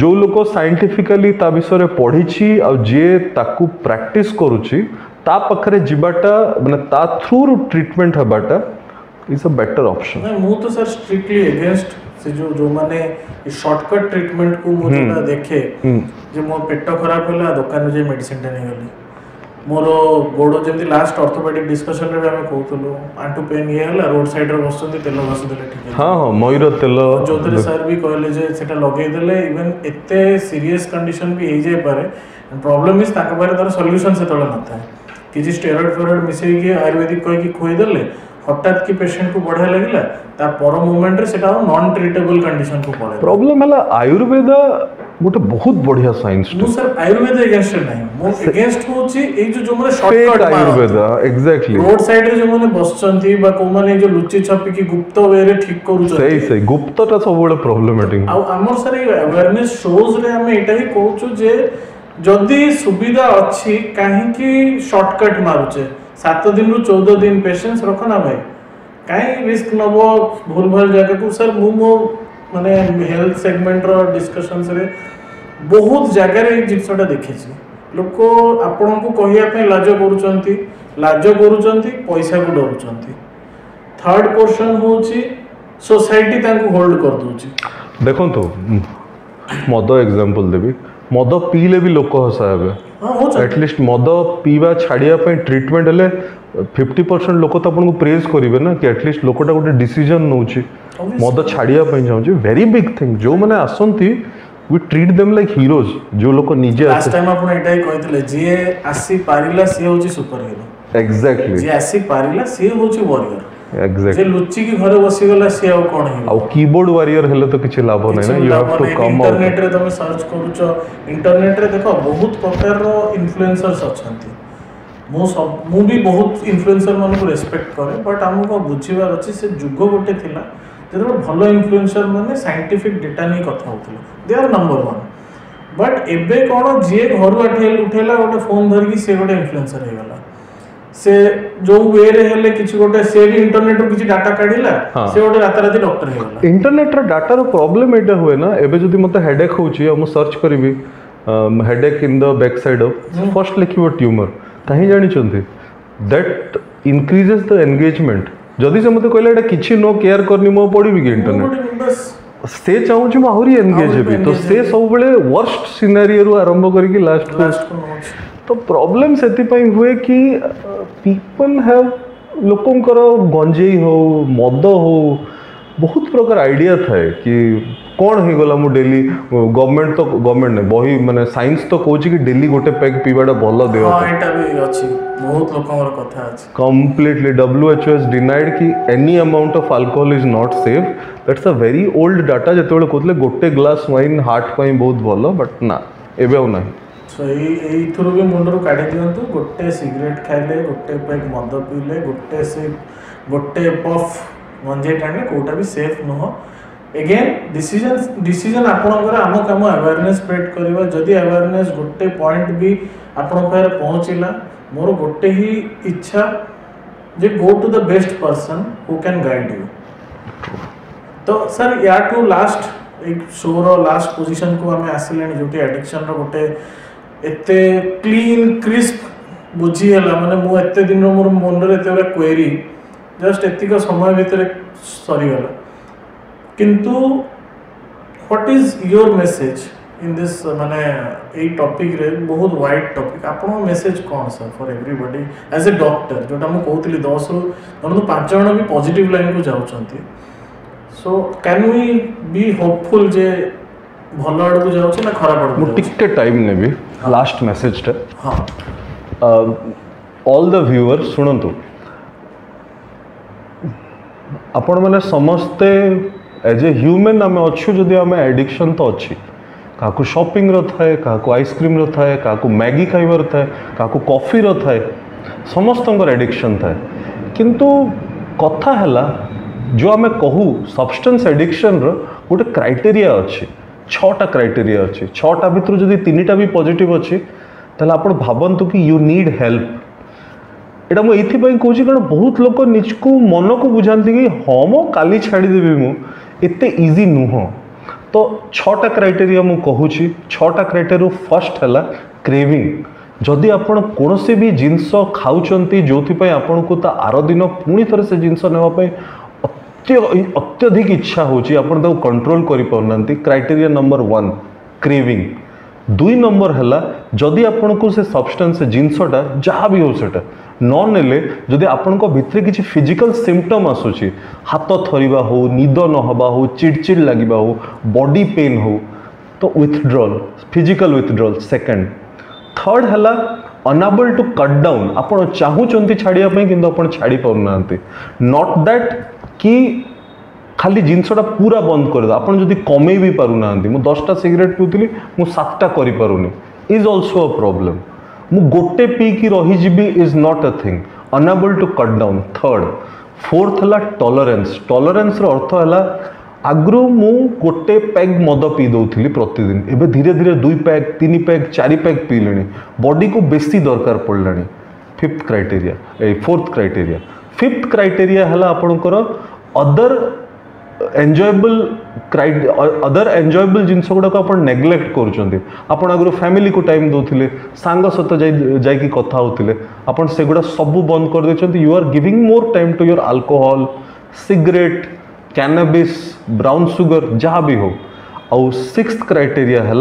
जो लोग सैंटिफिकाली ता विषय पढ़ी आए प्राक्ट करा पाखे जीवाटा मैं थ्रू ट्रिटमेंट हाबाटा इज अ बेटर अपसन तो सर स्ट्रिक्टली अगेंस्ट से जो जो माने शॉर्टकट ट्रीटमेंट को मुझे हम्म। ना देखे हम्म। जो मो पेट खराब होला दुकान जे मेडिसिन टेने गली ମୋର ଗୋଡ଼ ଯେମିତି ଲାଷ୍ଟ ଅର୍ଥୋପେଡିକ୍ ଡିସ୍କସନ୍ରେ ବି ଆମେ କହୁଥିଲୁ ଆଣ୍ଠୁ ପେନ୍ ଇଏ ହେଲା ରୋଡ୍ ସାଇଡ୍ରେ ବସୁଛନ୍ତି ତେଲ ଘଷିଦେଲେ ଠିକ୍ ହଁ ହଁ ମୟୂର ତେଲ ଯୋଉଥିରେ ସାର୍ ବି କହିଲେ ଯେ ସେଟା ଲଗେଇଦେଲେ ଇଭେନ୍ ଏତେ ସିରିୟସ୍ କଣ୍ଡିସନ୍ ବି ହେଇଯାଇପାରେ ପ୍ରୋବ୍ଲେମ୍ ଇଜ୍ ତାଙ୍କ ପାଖରେ ତାର ସଲ୍ୟୁସନ୍ ସେତେବେଳେ ନଥାଏ କିଛି ଷ୍ଟେରଏଡ୍ ଫେରଏଡ୍ ମିଶେଇକି ଆୟୁର୍ବେଦିକ କହିକି ଖୋଇଦେଲେ হঠাৎ କି ପେସେଣ୍ଟକୁ ବଢ଼ିଆ ଲାଗିଲା ତା ପର ମୁଭମେଣ୍ଟରେ ସେଟା ଆଉ ନନ୍ ଟ୍ରିଟେବଲ୍ କଣ୍ଡିସନକୁ ପଳାଏ ପ୍ରୋବ୍ଲେମ୍ ହେଲା ଆୟୁର୍ବେଦ ଗୋଟେ ବହୁତ ବଢ଼ିଆ ସାଇନ୍ସ ମୁଁ ସାର୍ ଆୟୁର୍ବେଦ ଏଗେନଷ୍ଟ ନାହିଁ ମୁଁ ଏଗେନଷ୍ଟ ହେଉଛି ଏଇ ଯୋଉ ଯୋଉମାନେ ସର୍ଟକଟ୍ ଆୟୁର୍ବେଦ ଏକ୍ସାକ୍ଟଲି ରୋଡ୍ ସାଇଡ୍ରେ ଯୋଉମାନେ ବସୁଛନ୍ତି ବା କୋଉମାନେ ଯୋଉ ଲୁଚି ଛପିକି ଗୁପ୍ତ ୱେରେ ଠିକ୍ କରୁଛନ୍ତି ସେଇ ସେଇ ଗୁପ୍ତଟା ସବୁବେଳେ ପ୍ରୋବ୍ଲେମାଟିକ୍ ଆଉ ଆମର ସାର୍ ଏଇ ଆୱେରନେସ୍ ଶୋଜ୍ରେ ଆମେ ଏଇଟା ହିଁ କହୁଛୁ ଯେ ଯଦି ସୁବିଧା ଅଛି କାହିଁକି ସର୍ଟକଟ୍ ମାରୁଛେ ସାତ ଦିନରୁ ଚଉଦ ଦିନ ପେସେନ୍ସ ରଖନା ଭାଇ କାହିଁ ରିସ୍କ ନେବ ଭୁଲ ଭାଲ ଜାଗାକୁ ସାର୍ ମୁଁ ମୋ ମାନେ ହେଲ୍ଥ ସେଗମେଣ୍ଟର ଡିସ୍କସନ୍ସରେ ବହୁତ ଜାଗାରେ ଏଇ ଜିନିଷଟା ଦେଖିଛି ଲୋକ ଆପଣଙ୍କୁ କହିବା ପାଇଁ ଲାଜ କରୁଛନ୍ତି ଲାଜ କରୁଛନ୍ତି ପଇସାକୁ ଡରୁଛନ୍ତି ଥାର୍ଡ ପୋର୍ସନ୍ ହେଉଛି ସୋସାଇଟି ତାଙ୍କୁ ହୋଲ୍ଡ କରିଦେଉଛି ଦେଖନ୍ତୁ ମଦ ଏକ୍ଜାମ୍ପଲ୍ ଦେବି ମଦ ପିଇଲେ ବି ଲୋକ ହସା ହେବେ ଆଟଲିଷ୍ଟ ମଦ ପିଇବା ଛାଡ଼ିବା ପାଇଁ ଟ୍ରିଟମେଣ୍ଟ ହେଲେ ଫିଫ୍ଟି ପରସେଣ୍ଟ ଲୋକ ତ ଆପଣଙ୍କୁ ପ୍ରେଜ୍ କରିବେ ନା କି ଆଟଲିଷ୍ଟ ଲୋକଟା ଗୋଟେ ଡିସିଜନ୍ ନେଉଛି ମଦ ଛାଡ଼ିବା ପାଇଁ ଚାହୁଁଛି ଭେରି ବିଗ୍ ଥିଙ୍ଗ ଯେଉଁମାନେ ଆସନ୍ତି we treat them like heroes जो लोग निजे लास्ट टाइम आपण एटा ही कहतले जे आसी पारिला से होची सुपर हीरो एग्जैक्टली जे आसी पारिला से होची वॉरियर ଯେ ଲୁଚିକି ଘରେ ବସିଗଲା ସିଏ ଆଉ କ'ଣ ଆଉ କିବୋର୍ଡ ୱାରିୟର ହେଲେ ତ କିଛି ଲାଭ ନାହିଁ ନା ୟୁ ହାଭ୍ ଟୁ କମ୍ ଇଣ୍ଟରନେଟରେ ତମେ ସର୍ଚ୍ଚ କରୁଛ ଇଣ୍ଟରନେଟରେ ଦେଖ ବହୁତ ପ୍ରକାରର ଇନଫ୍ଲୁଏନ୍ସର୍ସ ଅଛନ୍ତି ମୁଁ ମୁଁ ବି ବହୁତ ଇନଫ୍ଲୁଏନ୍ସର ମାନଙ୍କୁ ରେସ୍ପେକ୍ଟ କରେ ବଟ୍ ଆମକୁ ବୁଝିବାର ଅଛି ସେ ଯୁଗ ଗୋଟେ ଥିଲା ଯେତେବେଳେ ଭଲ ଇନଫ୍ଲୁଏନ୍ସର ମାନେ ସାଇଣ୍ଟିଫିକ୍ ଡେଟା ନେଇ କଥା ହେଉଥିଲେ they are number one but ଏବେ କ'ଣ ଯିଏ ଘରୁ ଆଠେଇ ଉଠେଇଲା ଗୋଟେ ଫୋନ୍ ଧରିକି ସିଏ ଗୋଟେ ଇନଫ୍ଲୁଏନ୍ସର ହେଇଗଲା से जो वे रे हेले किछ गोटे से भी इंटरनेट किछ डाटा काढिला से गोटे रात रात डॉक्टर हे गेला इंटरनेट रो डाटा रो प्रॉब्लम एटा होए ना एबे जदी मते हेडेक होउची हम सर्च करबी headache in the back side of first लिखिवो tumour काहे जानि चोंथे दैट इंक्रीजेस द एंगेजमेंट जदी से मते कहले एटा किछ नो केयर करनी मो पड़ीबी कि इंटरनेट से चाहू आहरी एंगेज हे तो से सब बेले वर्स्ट सिनेरियो रो आरंभ करकी लास्ट तो प्रॉब्लम से हुए कि पीपल हैव लोकों गंजेई हो मद हो बहुत प्रकार आईडिया थाए कि कौन हो गला डेली गवर्नमेंट तो गवर्नमेंट ने बही मैंने साइंस तो कहे कि डेली गोटे पैक पीवाटा भल देह बहुत completely W H S denied कि any amount of alcohol is not safe that's a very old data जो कहते गोटे ग्लास वाइन हार्ट पाई बहुत भल बट ना एवं ना सो यूर भी मुंड रू का गोटे सिगरेट खाइले गोटे पैक मद पीले गोटे से गोटे पफ मंजे टाणी कौटा भी सेफ नुह एगेन डिसीजन डिसीजन आपणकर आम कम अवेयरने स्प्रेड करवा जदि आवेरने गोटे पॉइंट भी आपण पहुँचला मोर गोटे ही इच्छा जे go to the best person who can guide you तो सर या टू लास्ट एक शो रो लास्ट पोजीशन को हमें आसिले जो एडिक्शन रोटे एते क्लीन क्रिस्प बुझीगला मैंने मुझे दिन मोर मन में क्वेरी जस्ट ये समय भितर सरीगला किंतु what is your message in this मैंने ये टॉपिक रे बहुत वाइड टॉपिक आप मेसेज कौन sir for everybody as a doctor जोटा मुझे कहती दस रु धरत पांचजन भी पजिट लाइन को जाऊँच so can we be hopeful जे भल आड़ को जाऊँ ना खराब आड़ time navy last message all the viewers शुणु आपण मैंने समस्ते एज ए ह्यूमेन आम अच्छे जदि आम एडिक्शन तो अच्छी क्या सपिंग रे क्या आइसक्रीम रे क्या मैगी खाबार थाए क्या कफी रे समस्त एडिक्शन थाए कि कथा है ला, जो आम कहू सबस्टेन्स एडिक्शन रोटे क्राइटेरिया अच्छी ছটা କ୍ରାଇଟେରିଆ ଅଛି ଛଅଟା ଭିତରୁ ଯଦି ତିନିଟା ବି ପଜିଟିଭ୍ ଅଛି ତାହେଲେ ଆପଣ ଭାବନ୍ତୁ କି ୟୁ ନିଡ଼୍ ହେଲ୍ପ ଏଇଟା ମୁଁ ଏଇଥିପାଇଁ କହୁଛି କାରଣ ବହୁତ ଲୋକ ନିଜକୁ ମନକୁ ବୁଝାନ୍ତି କି ହଁ ମୁଁ କାଲି ଛାଡ଼ିଦେବି ମୁଁ ଏତେ ଇଜି ନୁହଁ ତ ଛଅଟା କ୍ରାଇଟେରିଆ ମୁଁ କହୁଛି ଛଅଟା କ୍ରାଇଟେରିଆରୁ ଫାର୍ଷ୍ଟ ହେଲା କ୍ରେଭିଂ ଯଦି ଆପଣ କୌଣସି ବି ଜିନିଷ ଖାଉଛନ୍ତି ଯେଉଁଥିପାଇଁ ଆପଣଙ୍କୁ ତା ଆର ଦିନ ପୁଣି ଥରେ ସେ ଜିନିଷ ନେବା ପାଇଁ अत्यधिक इच्छा हो कंट्रोल कर क्राइटेरी नंबर वन क्रेविंग दुई नंबर है जदि आपन को से जिनसटा जहाँ भी होता नन जदि आपण किसी फिजिकल सिमटम आसूस हाथ थर होद नहबा हो चिड़चिड़ लगे हो बॉडी पेन हो तो withdrawal physical withdrawal second third है अनाबल टू कट डाउन आप चाहूं छाड़ियापी कि आप छाड़ी पार ना नट दैट କି ଖାଲି ଜିନିଷଟା ପୁରା ବନ୍ଦ କରିଦେବା ଆପଣ ଯଦି କମେଇ ବି ପାରୁନାହାନ୍ତି ମୁଁ ଦଶଟା ସିଗାରେଟ୍ ପିଉଥିଲି ମୁଁ ସାତଟା କରିପାରୁନି ଇଜ୍ ଅଲସୋ ଅ ପ୍ରୋବ୍ଲେମ୍ ମୁଁ ଗୋଟେ ପିଇକି ରହିଯିବି is not a thing unable to cut down third fourth ହେଲା ଟଲରେନ୍ସ ଟଲରେନ୍ସର ଅର୍ଥ ହେଲା ଆଗରୁ ମୁଁ ଗୋଟେ ପ୍ୟାକ୍ ମଦ ପିଇ ଦେଉଥିଲି ପ୍ରତିଦିନ ଏବେ ଧୀରେ ଧୀରେ ଦୁଇ ପ୍ୟାକ୍ ତିନି ପ୍ୟାକ୍ ଚାରି ପ୍ୟାକ୍ ପିଇଲିଣି ବଡ଼ିକୁ ବେଶୀ ଦରକାର ପଡ଼ିଲାଣି ଫିଫ୍ଥ କ୍ରାଇଟେରିଆ ଏ ଫୋର୍ଥ କ୍ରାଇଟେରିଆ फिफ्थ क्राइटेरिया है आपणकर अदर एन्जयबल अदर एन्जयबल जिनस गुड़ाक आप नेग्लेक्ट कर फैमिली को टाइम दूसरे सांग सहित जाकि कथा होते आपड़ से गुड़ा सब बंद कर देते you are giving more time to your alcohol cigarette cannabis brown sugar जहाँ भी हो आउ सिक्स क्राइटेरिया है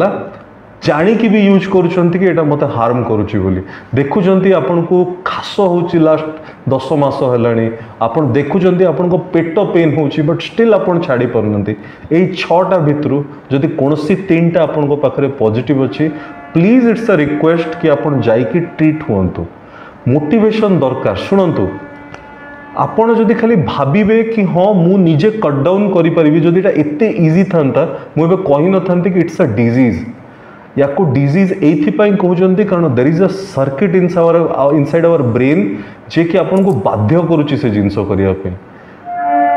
ଜାଣିକି ବି ୟୁଜ୍ କରୁଛନ୍ତି କି ଏଇଟା ମୋତେ ହାର୍ମ କରୁଛି ବୋଲି ଦେଖୁଛନ୍ତି ଆପଣଙ୍କୁ ଖାସ ହେଉଛି ଲାଷ୍ଟ ଦଶ ମାସ ହେଲାଣି ଆପଣ ଦେଖୁଛନ୍ତି ଆପଣଙ୍କ ପେଟ ପେନ୍ ହେଉଛି ବଟ୍ ଷ୍ଟିଲ୍ ଆପଣ ଛାଡ଼ି ପାରୁନାହାନ୍ତି ଏଇ ଛଅଟା ଭିତରୁ ଯଦି କୌଣସି ତିନିଟା ଆପଣଙ୍କ ପାଖରେ ପଜିଟିଭ୍ ଅଛି ପ୍ଲିଜ୍ ଇଟ୍ସ ଅ ରିକ୍ୱେଷ୍ଟ କି ଆପଣ ଯାଇକି ଟ୍ରିଟ୍ ହୁଅନ୍ତୁ ମୋଟିଭେସନ୍ ଦରକାର ଶୁଣନ୍ତୁ ଆପଣ ଯଦି ଖାଲି ଭାବିବେ କି ହଁ ମୁଁ ନିଜେ କଟ୍ ଡାଉନ୍ କରିପାରିବି ଯଦି ଏଇଟା ଏତେ ଇଜି ଥାନ୍ତା ମୁଁ ଏବେ କହିନଥାନ୍ତି କି ଇଟ୍ସ ଅ ଡିଜିଜ୍ या uh, को डीज ये कहते कारण there is a circuit in सवर इन सैड अवर ब्रेन जे कि आपको बाध्य कर जिनस करने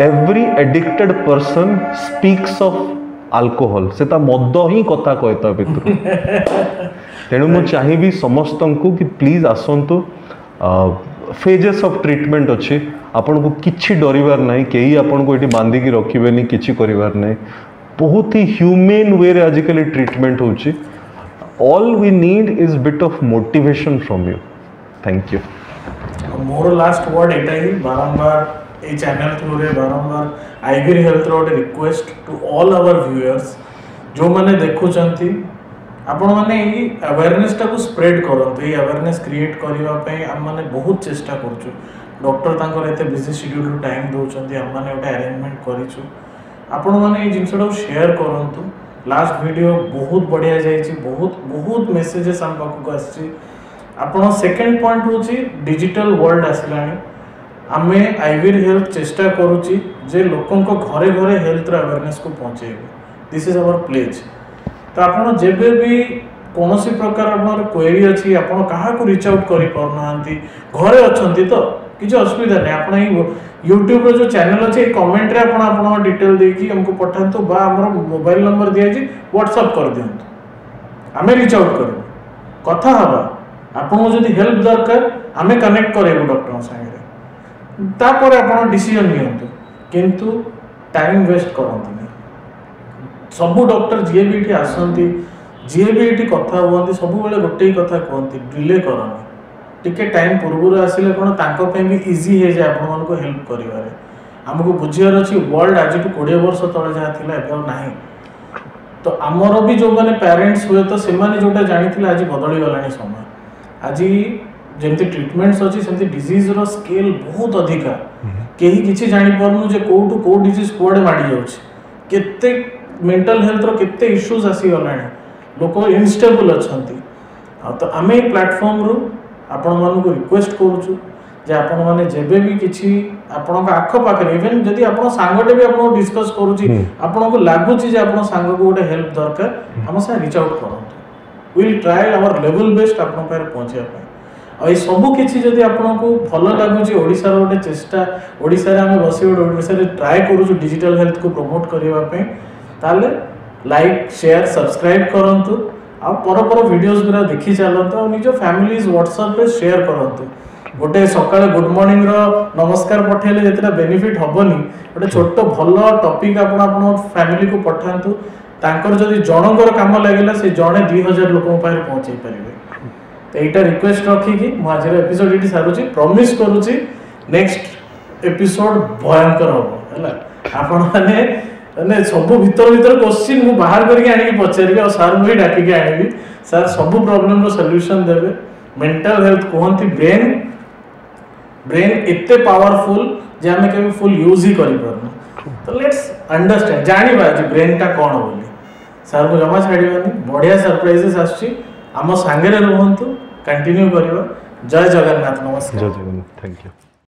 every addicted person speaks of alcohol से मद ही कथा कहता भितर तेणु मुझे चाहिए समस्त को कि प्लीज आसतु फेजेस अफ ट्रिटमेंट अच्छे आपन को कि डरबार ना कहीं आपन को ये बांधिकी रखे नहीं कि करार बहुत ही ह्यूमेन वे आजिकल ट्रिटमेंट हो all we need is bit of motivation from you thank you more last word एटा ही बारंबार ए चैनल थ्रू रे बारंबार Iger health road request to all our viewers जो माने देखु चंती आपण माने को स्प्रेड करंत अवेयरनेस क्रिएट करिवा पे हम बहुत चेष्टा कर डॉक्टर तांकर बिजी शेड्यूल टाइम दूसरी आम मैंने ओटा अरेंजमेंट कर आपण माने शेयर करंतु लास्ट वीडियो बहुत बढ़िया जा बहुत बहुत मेसेजेस आम पाखक आपण सेकेंड पॉइंट हूँ डिजिटल वर्ल्ड आसला आम आईवीर हेल्थ चेष्टा करुच्चे लोक घरे घरे हेल्थर आवेरनेस को पहुँचे दिस इज आवर प्लेज तो आप जब कौन सी प्रकार क्वेरी अच्छी रिच आउट कर घरे अच्छा तो किसी असुविधा नहीं आप ୟୁଟ୍ୟୁବ୍ର ଯେଉଁ ଚ୍ୟାନେଲ୍ ଅଛି ଏଇ କମେଣ୍ଟରେ ଆପଣ ଆପଣଙ୍କ ଡିଟେଲ୍ ଦେଇକି ଆମକୁ ପଠାନ୍ତୁ ବା ଆମର ମୋବାଇଲ ନମ୍ବର ଦିଆଯାଇଛି ହ୍ୱାଟ୍ସଅପ୍ କରିଦିଅନ୍ତୁ ଆମେ ରିଚ୍ ଆଉଟ୍ କରିବୁ କଥା ହେବା ଆପଣଙ୍କୁ ଯଦି ହେଲ୍ପ ଦରକାର ଆମେ କନେକ୍ଟ କରାଇବୁ ଡକ୍ଟରଙ୍କ ସାଙ୍ଗରେ ତାପରେ ଆପଣ ଡିସିଜନ୍ ନିଅନ୍ତୁ କିନ୍ତୁ ଟାଇମ୍ ୱେଷ୍ଟ କରନ୍ତୁନି ସବୁ ଡକ୍ଟର ଯିଏ ବି ଏଠି ଆସନ୍ତି ଯିଏ ବି ଏଠି କଥା ହୁଅନ୍ତି ସବୁବେଳେ ଗୋଟିଏ କଥା କୁହନ୍ତି ଡିଲେ କରନି टिके टाइम पूर्व आसे कौन इजी हो जाए आप हेल्प करें आमको बुझार अच्छे वर्ल्ड आज कोड़े वर्ष तेज जहाँ ना तो आमर भी जो मैंने पेरेन्ट्स हुए तो जोटा जानी आज बदली गला समय आज जमी ट्रिटमेंट्स अच्छी सेमती डिजिज्र स्केल बहुत अधिका कहीं किसी जापरू कौटू कौ डीज कड़े माड़ जाते मेन्टाल हेल्थ के इश्यूज आसीगला लोक इनस्टेबुल अच्छा तो आम प्लाटफर्म्रु आपण मानक रिक्वेस्ट करेबे भी किसी आपण आखपाखे इवेन जब आप सांगटे भी आपको डिस्कस कर लगुच सांग को गोटे हेल्प दरकार आम सा रिच आउट करते will try our level best आप पहुँचापी आई सबकि भल लगुचार गोटे चेस्टा ओडार आम बस गए ट्राए करल हेल्थ को प्रमोट करने लाइक सेयार सब्सक्राइब करूँ ଆଉ ପର ପର ଭିଡ଼ିଓଜ୍ ଗୁଡ଼ା ଦେଖି ଚାଲନ୍ତୁ ଆଉ ନିଜ ଫ୍ୟାମିଲିଜ୍ ହ୍ୱାଟ୍ସଆପ୍ରେ ସେୟାର କରନ୍ତୁ ଗୋଟେ ସକାଳେ ଗୁଡ୍ ମର୍ଣ୍ଣିଂର ନମସ୍କାର ପଠାଇଲେ ଯେତେଟା ବେନିଫିଟ୍ ହେବନି ଗୋଟେ ଛୋଟ ଭଲ ଟପିକ୍ ଆପଣ ଆପଣଙ୍କ ଫ୍ୟାମିଲିକୁ ପଠାନ୍ତୁ ତାଙ୍କର ଯଦି ଜଣଙ୍କର କାମ ଲାଗିଲା ସେ ଜଣେ ଦୁଇ ହଜାର ଲୋକଙ୍କ ପାଖରେ ପହଞ୍ଚାଇ ପାରିବେ ତ ଏଇଟା ରିକ୍ୱେଷ୍ଟ ରଖିକି ମୁଁ ଆଜିର ଏପିସୋଡ଼୍ ଏଠି ସାରୁଛି ପ୍ରମିସ୍ କରୁଛି ନେକ୍ସଟ ଏପିସୋଡ଼୍ ଭୟଙ୍କର ହେବ ହେଲା ଆପଣମାନେ અને સંપો ভিতর ভিতর ક્વેશ્ચન હું બહાર કરી કે આણી પછેરી ગયે સારુ ભી ઢાકી કે આયે સાર સબ પ્રોબ્લેમ નો સોલ્યુશન દેબે મેન્ટલ હેલ્થ કોન થી બ્રેન બ્રેન ઇતતે પાવરફુલ જેમે કેમ ફૂલ યુઝ હી કરી પરના તો લેટ્સ અન્ડરસ્ટેન્ડ જાણીવાજી બ્રેન કા કોન બોલી સારુ રોમાચ રેડી બની બઢિયા સરપ્રાઇઝ આસચી આમ સાંગરે રહું તુ કન્ટિન્યુ કરીબો જય જગન્નાથ નમોસ્તે જય જગન્નાથ થેન્ક યુ